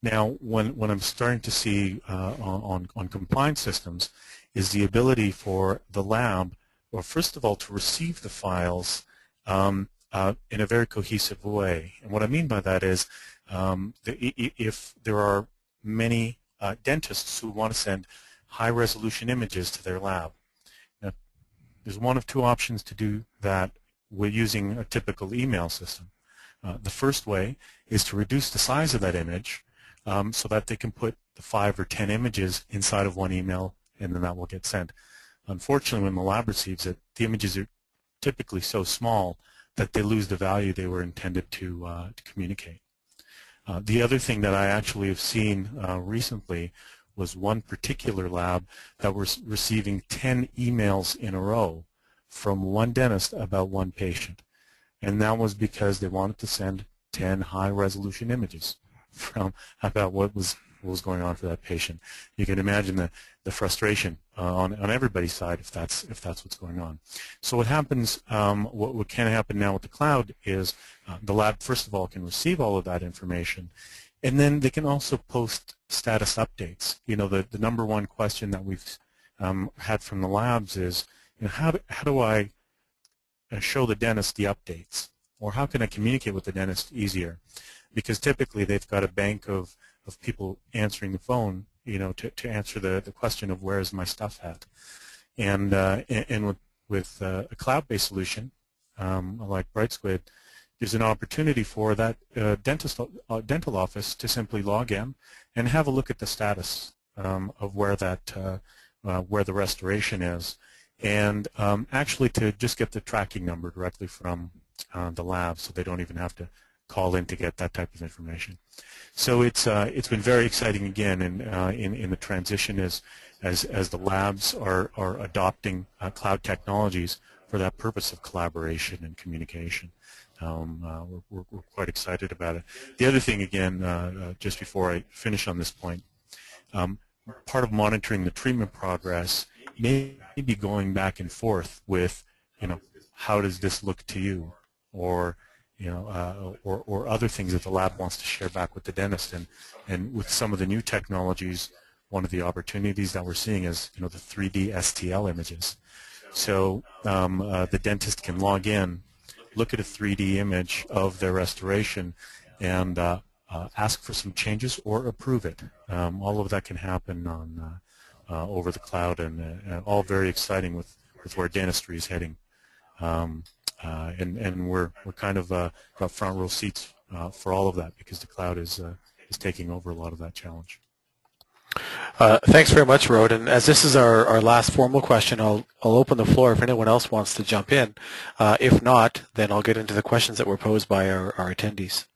Now, when, when I'm starting to see uh, on, on compliance systems is the ability for the lab well, first of all, to receive the files um, uh, in a very cohesive way. And what I mean by that is um, the, if there are many uh, dentists who want to send high-resolution images to their lab, now, there's one of two options to do that We're using a typical email system. Uh, the first way is to reduce the size of that image um, so that they can put the five or ten images inside of one email and then that will get sent. Unfortunately, when the lab receives it, the images are typically so small that they lose the value they were intended to, uh, to communicate. Uh, the other thing that I actually have seen uh, recently was one particular lab that was receiving 10 emails in a row from one dentist about one patient. And that was because they wanted to send 10 high-resolution images from about what was what was going on for that patient. You can imagine the, the frustration uh, on, on everybody's side if that's if that's what's going on. So what happens, um, what, what can happen now with the cloud is uh, the lab first of all can receive all of that information, and then they can also post status updates. You know, the, the number one question that we've um, had from the labs is, you know, how do, how do I uh, show the dentist the updates, or how can I communicate with the dentist easier? Because typically they've got a bank of of people answering the phone, you know, to, to answer the, the question of where is my stuff at. And, uh, and, with, with uh, a cloud-based solution um, like Brightsquid, there's an opportunity for that uh, dentist, uh, dental office to simply log in and have a look at the status um, of where that uh, uh, where the restoration is, and um, actually to just get the tracking number directly from the lab, so they don't even have to call in to get that type of information. So it's uh, it's been very exciting again in uh, in, in the transition as as as the labs are are adopting uh, cloud technologies for that purpose of collaboration and communication. Um, uh, we're, we're, quite excited about it. The other thing, again, uh, uh, just before I finish on this point, um, part of monitoring the treatment progress may be going back and forth with, you know, how does this look to you, or you know, uh, or, or other things that the lab wants to share back with the dentist. And, and with some of the new technologies, one of the opportunities that we're seeing is you know the 3D STL images. So um, uh, the dentist can log in, look at a 3D image of their restoration, and uh, uh, ask for some changes or approve it. Um, all of that can happen on uh, uh, over the cloud, and all very exciting with, with where dentistry is heading. Um, and and we're we're kind of got front row seats for all of that because the cloud is is taking over a lot of that challenge. Uh, thanks very much, Rod. And as this is our, our last formal question, I'll, I'll open the floor if anyone else wants to jump in. Uh, if not, then I'll get into the questions that were posed by our, our attendees.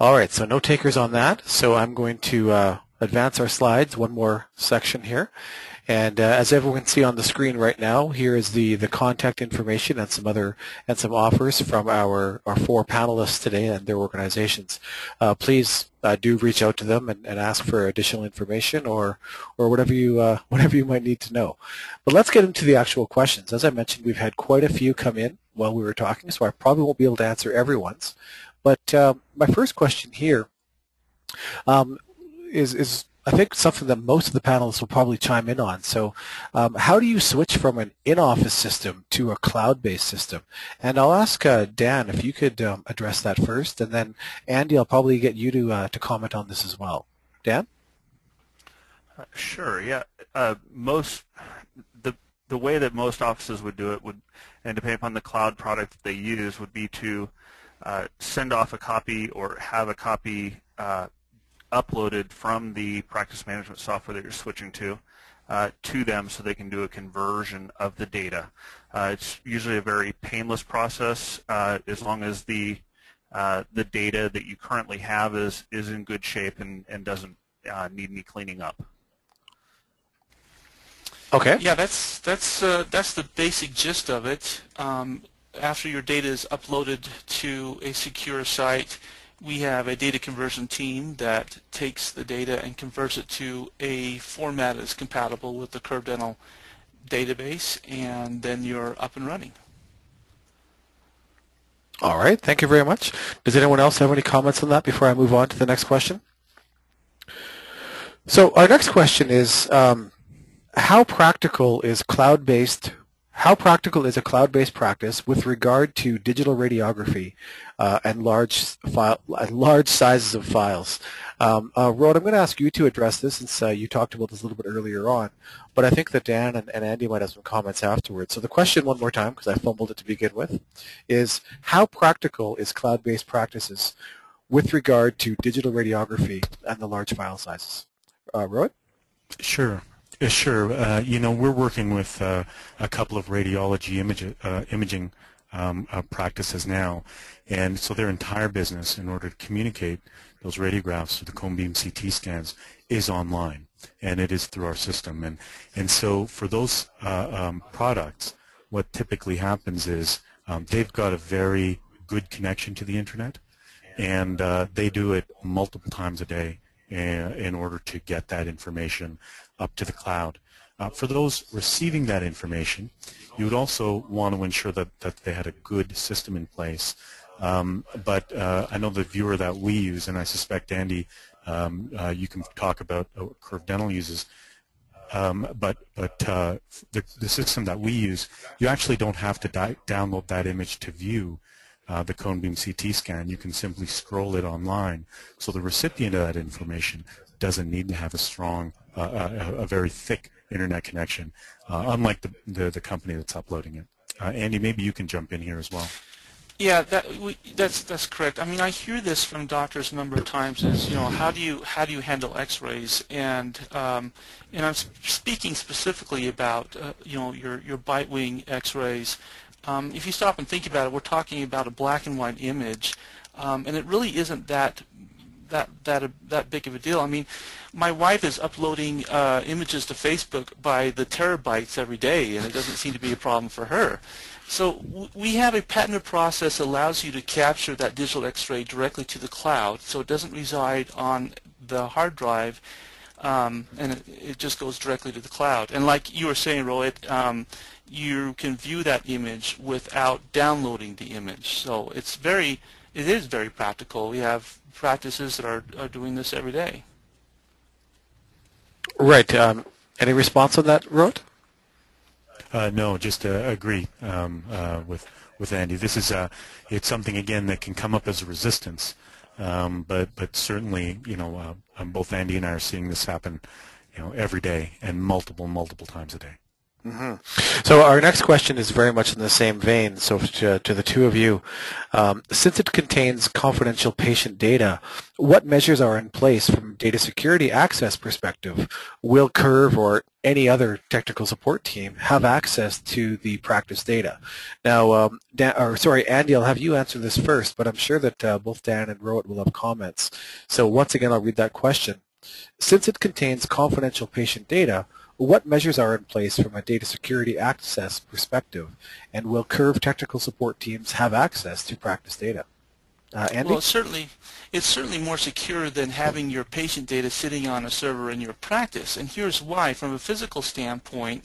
All right, so no takers on that. So I'm going to uh, advance our slides, one more section here. And uh, as everyone can see on the screen right now, here is the, the contact information and some other and some offers from our, our four panelists today and their organizations. Uh, please uh, do reach out to them and, and, ask for additional information or or whatever you uh, whatever you might need to know. But let's get into the actual questions. As I mentioned, we've had quite a few come in while we were talking, so I probably won't be able to answer everyone's. But uh, my first question here um, is is I think something that most of the panelists will probably chime in on. So um, how do you switch from an in-office system to a cloud-based system? And I'll ask uh, Dan if you could um, address that first, and then Andy, I'll probably get you to uh, to comment on this as well. Dan? Uh, sure. Yeah. Uh, most the the way that most offices would do it would, and depending upon the cloud product that they use, would be to uh, send off a copy or have a copy uploaded from the practice management software that you're switching to uh, to them so they can do a conversion of the data. Uh, it's usually a very painless process uh, as long as the uh, the data that you currently have is is in good shape and, and doesn't uh, need any cleaning up. Okay. Yeah, that's that's uh, that's the basic gist of it. Um, after your data is uploaded to a secure site, we have a data conversion team that takes the data and converts it to a format that's compatible with the Curve Dental database, and then you're up and running. All right, thank you very much. Does anyone else have any comments on that before I move on to the next question? So our next question is, um, how practical is cloud-based how practical is a cloud-based practice with regard to digital radiography uh, and large file, large sizes of files? Um, uh, Rod, I'm going to ask you to address this since uh, you talked about this a little bit earlier on, but I think that Dan and, and Andy might have some comments afterwards. So the question one more time, because I fumbled it to begin with, is how practical is cloud-based practices with regard to digital radiography and the large file sizes? Uh, Rod? Sure. Yeah, sure. Uh, you know, we're working with uh, a couple of radiology image, uh, imaging um, uh, practices now, and so their entire business, in order to communicate those radiographs to the cone beam CT scans, is online, and it is through our system. And and so for those uh, um, products, what typically happens is um, they've got a very good connection to the internet, and uh, they do it multiple times a day in order to get that information up to the cloud. Uh, for those receiving that information, you would also want to ensure that, that they had a good system in place. Um, but uh, I know the viewer that we use, and I suspect, Andy, um, uh, you can talk about what Curve Dental uses, um, but but uh, the, the system that we use, you actually don't have to download that image to view uh, the cone beam CT scan. You can simply scroll it online. So the recipient of that information doesn't need to have a strong uh, a, a, very thick internet connection, uh, unlike the, the, the company that's uploading it. Uh, Andy, maybe you can jump in here as well. Yeah, that we, that's that's correct. I mean, I hear this from doctors a number of times. Is you know, how do you how do you handle X-rays? And um, and I'm speaking specifically about uh, you know your your bite wing X-rays. Um, if you stop and think about it, we're talking about a black and white image, um, and it really isn't that that that that big of a deal. I mean, my wife is uploading uh, images to Facebook by the terabytes every day, and it doesn't seem to be a problem for her. So we have a patented process that allows you to capture that digital X-ray directly to the cloud, so it doesn't reside on the hard drive, um, and it, it, just goes directly to the cloud. And like you were saying, Roy, um, you can view that image without downloading the image. So it's very it is very practical. We have practices that are, are doing this every day. Right. Um, any response on that, Rohit? Uh, no, just uh, agree um, uh, with with Andy. This is uh, it's something again that can come up as a resistance, um, but but certainly you know uh, um, both Andy and I are seeing this happen, you know, every day and multiple multiple times a day. Mm-hmm. So our next question is very much in the same vein. So to, to the two of you, um, since it contains confidential patient data, what measures are in place from data security access perspective? Will Curve or any other technical support team have access to the practice data? Now, um, Dan, or sorry, Andy, I'll have you answer this first, but I'm sure that uh, both Dan and Rohit will have comments. So once again, I'll read that question. Since it contains confidential patient data, what measures are in place from a data security access perspective, and will Curve technical support teams have access to practice data? Uh? Well, certainly, it's certainly more secure than having your patient data sitting on a server in your practice, and here's why. From a physical standpoint,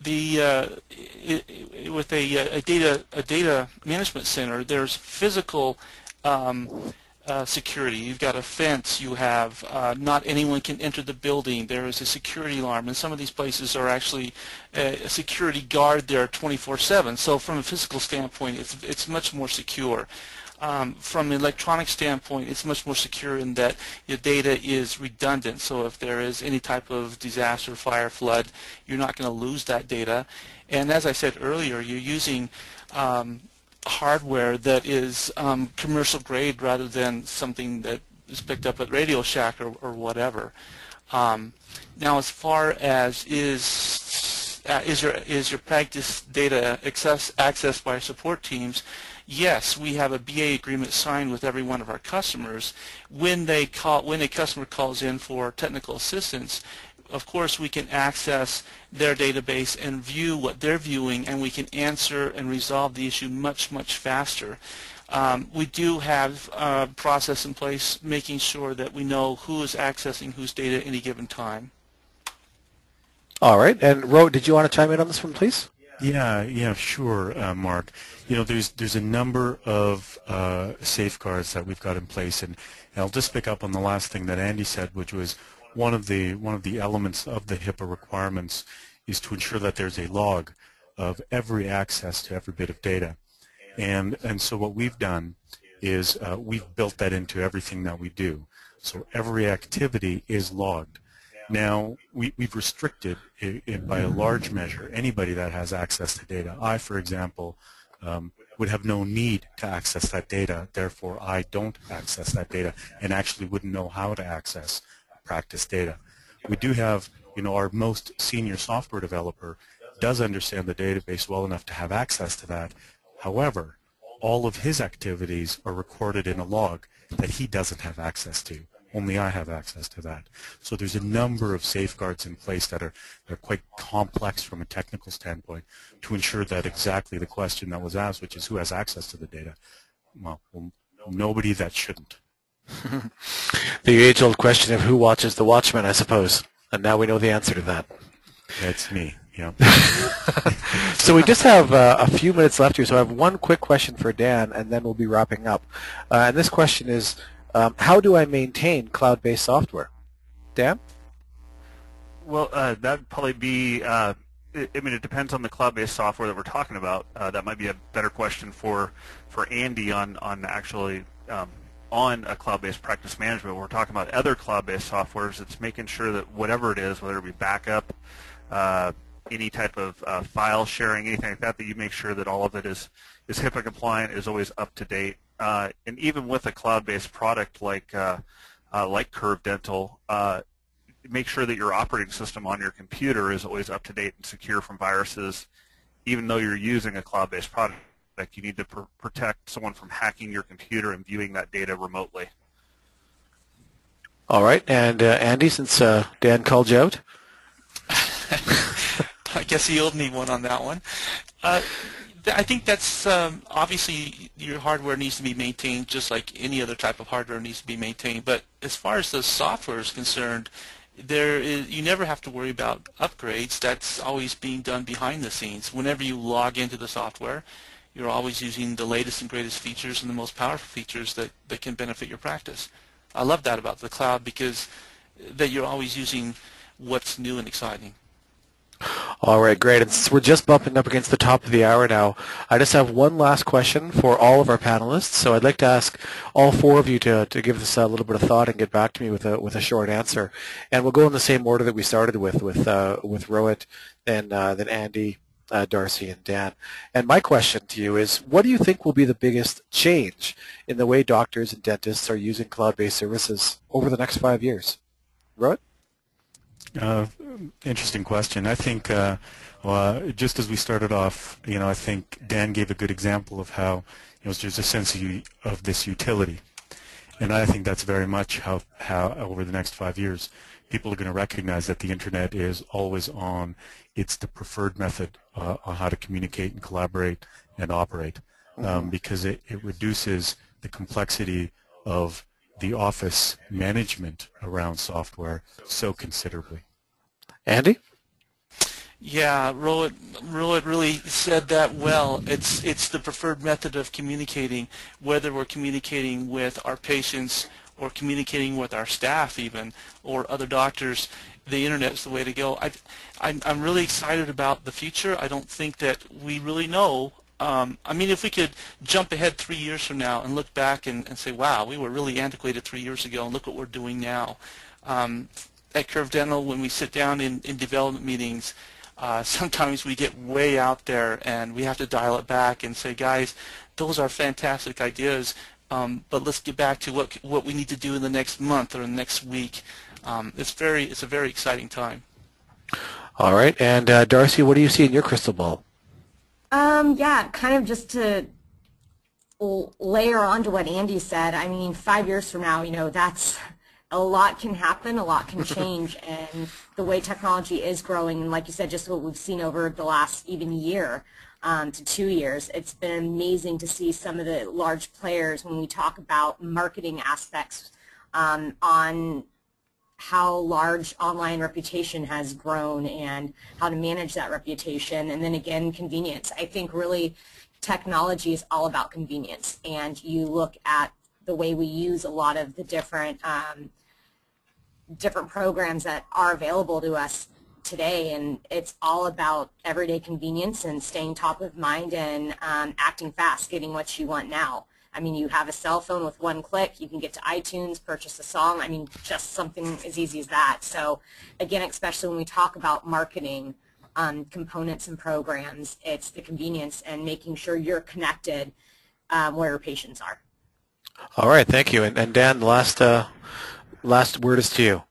the uh, it, it, with a, a, data a data management center, there's physical um, uh, security. You've got a fence. You have uh, not anyone can enter the building. There is a security alarm, and some of these places are actually a, a security guard there 24/7. So from a physical standpoint, it's it's much more secure. Um, from an electronic standpoint, it's much more secure in that your data is redundant. So if there is any type of disaster, fire, flood, you're not going to lose that data. And as I said earlier, you're using um, hardware that is um, commercial grade rather than something that is picked up at Radio Shack or, or whatever. Um, now, as far as is uh, is your is your practice data access accessed by support teams? Yes, we have a BA agreement signed with every one of our customers. When they call when a customer calls in for technical assistance, of course, we can access their database and view what they're viewing, and we can answer and resolve the issue much, much faster. Um, we do have a process in place making sure that we know who is accessing whose data at any given time. All right. And Ro, did you want to chime in on this one, please? Yeah, yeah, sure, uh, Mark. You know, there's there's a number of uh, safeguards that we've got in place, and, and I'll just pick up on the last thing that Andy said, which was one of the one of the elements of the HIPAA requirements is to ensure that there's a log of every access to every bit of data. And and so what we've done is uh, we've built that into everything that we do. So every activity is logged. Now, we, we've restricted it, it by a large measure anybody that has access to data. I, for example, um, would have no need to access that data. Therefore, I don't access that data and actually wouldn't know how to access practice data. We do have, you know, our most senior software developer does understand the database well enough to have access to that. However, all of his activities are recorded in a log that he doesn't have access to. Only I have access to that. So there's a number of safeguards in place that are, that are quite complex from a technical standpoint to ensure that exactly the question that was asked, which is who has access to the data, well, well nobody that shouldn't. the age-old question of who watches the Watchmen, I suppose. And now we know the answer to that. That's me. Yeah. so we just have uh, a few minutes left here. So I have one quick question for Dan, and then we'll be wrapping up. Uh, and this question is, um, how do I maintain cloud-based software? Dan? Well, uh, that'd probably be. Uh, I mean, it depends on the cloud-based software that we're talking about. Uh, that might be a better question for for Andy on on actually um, on a cloud-based practice management. We're talking about other cloud-based softwares. It's making sure that whatever it is, whether it be backup, uh, any type of uh, file sharing, anything like that, that you make sure that all of it is, is HIPAA compliant, is always up to date. Uh, and even with a cloud-based product like uh, uh, like Curve Dental, uh, make sure that your operating system on your computer is always up to date and secure from viruses, even though you're using a cloud-based product you need to pr protect someone from hacking your computer and viewing that data remotely. All right, and uh, Andy, since uh, Dan called you out. I guess he owed me one on that one. Uh, I think that's um, obviously your hardware needs to be maintained just like any other type of hardware needs to be maintained. But as far as the software is concerned, there is you never have to worry about upgrades. That's always being done behind the scenes. Whenever you log into the software, you're always using the latest and greatest features and the most powerful features that, that can benefit your practice. I love that about the cloud because that you're always using what's new and exciting. All right, great. And since we're just bumping up against the top of the hour now, I just have one last question for all of our panelists. So I'd like to ask all four of you to, to give this a little bit of thought and get back to me with a with a short answer. And we'll go in the same order that we started with with uh, with Rohit, then uh, then Andy, uh, Darci, and Dan. And my question to you is, what do you think will be the biggest change in the way doctors and dentists are using cloud-based services over the next five years? Rohit? Uh, interesting question. I think, uh, well, just as we started off, you know, I think Dan gave a good example of how you know, there's a sense of, of this utility, and I think that's very much how how over the next five years, people are going to recognize that the internet is always on. It's the preferred method uh, on how to communicate and collaborate and operate, um, mm-hmm. because it, it reduces the complexity of the office management around software so considerably. Andy? Yeah, Rohit, Rohit really said that well. It's it's the preferred method of communicating, whether we're communicating with our patients or communicating with our staff even, or other doctors. The internet is the way to go. I, I'm, I'm really excited about the future. I don't think that we really know um, I mean, if we could jump ahead three years from now and look back and, and, say, wow, we were really antiquated three years ago, and look what we're doing now. Um, at Curve Dental, when we sit down in, in development meetings, uh, sometimes we get way out there and we have to dial it back and say, guys, those are fantastic ideas, um, but let's get back to what what we need to do in the next month or the next week. Um, it's very it's a very exciting time. All right, and uh, Darci, what do you see in your crystal ball? Um, yeah, kind of just to layer onto what Andy said. I mean, five years from now, you know, that's a lot can happen, a lot can change, and the way technology is growing, and like you said, just what we've seen over the last even year um, to two years, it's been amazing to see some of the large players when we talk about marketing aspects um, on how large online reputation has grown and how to manage that reputation. And then again, convenience. I think really technology is all about convenience. And you look at the way we use a lot of the different um, different programs that are available to us today and it's all about everyday convenience and staying top of mind and um, acting fast, getting what you want now. I mean, you have a cell phone with one click. You can get to iTunes, purchase a song. I mean, just something as easy as that. So again, especially when we talk about marketing um, components and programs, it's the convenience and making sure you're connected um, where your patients are. All right, thank you. And, and Dan, the last, uh, last word is to you.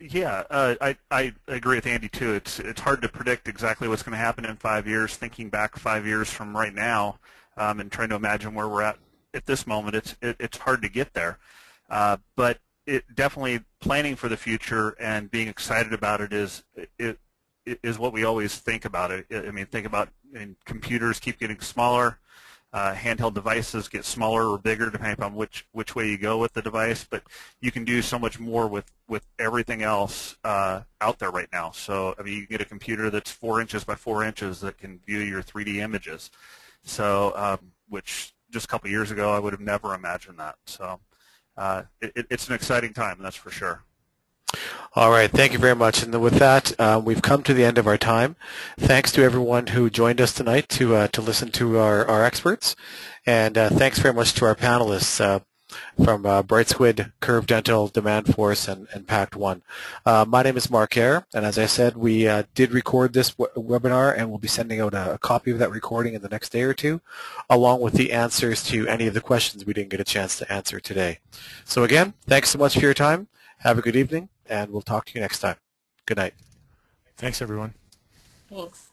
Yeah, uh, I, I agree with Andy too. It's it's hard to predict exactly what's going to happen in five years. Thinking back five years from right now, um, and trying to imagine where we're at at this moment, it's it, it's hard to get there. Uh, but it definitely planning for the future and being excited about it is it, it is what we always think about it. I mean, think about and computers keep getting smaller. Uh, handheld devices get smaller or bigger depending upon which which way you go with the device, but you can do so much more with with everything else uh, out there right now. So I mean, you can get a computer that's four inches by four inches that can view your 3D images. So um, which just a couple years ago, I would have never imagined that. So uh, it, it's an exciting time, that's for sure. All right, thank you very much. And with that, uh, we've come to the end of our time. Thanks to everyone who joined us tonight to uh, to listen to our, our experts, and uh, thanks very much to our panelists. From uh, Brightsquid, Curve Dental, DemandForce, and, and Pact-One. Uh, my name is Mark Eyre, and as I said, we uh, did record this webinar, and we'll be sending out a, a, copy of that recording in the next day or two, along with the answers to any of the questions we didn't get a chance to answer today. So again, thanks so much for your time. Have a good evening, and we'll talk to you next time. Good night. Thanks, everyone. Thanks.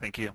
Thank you.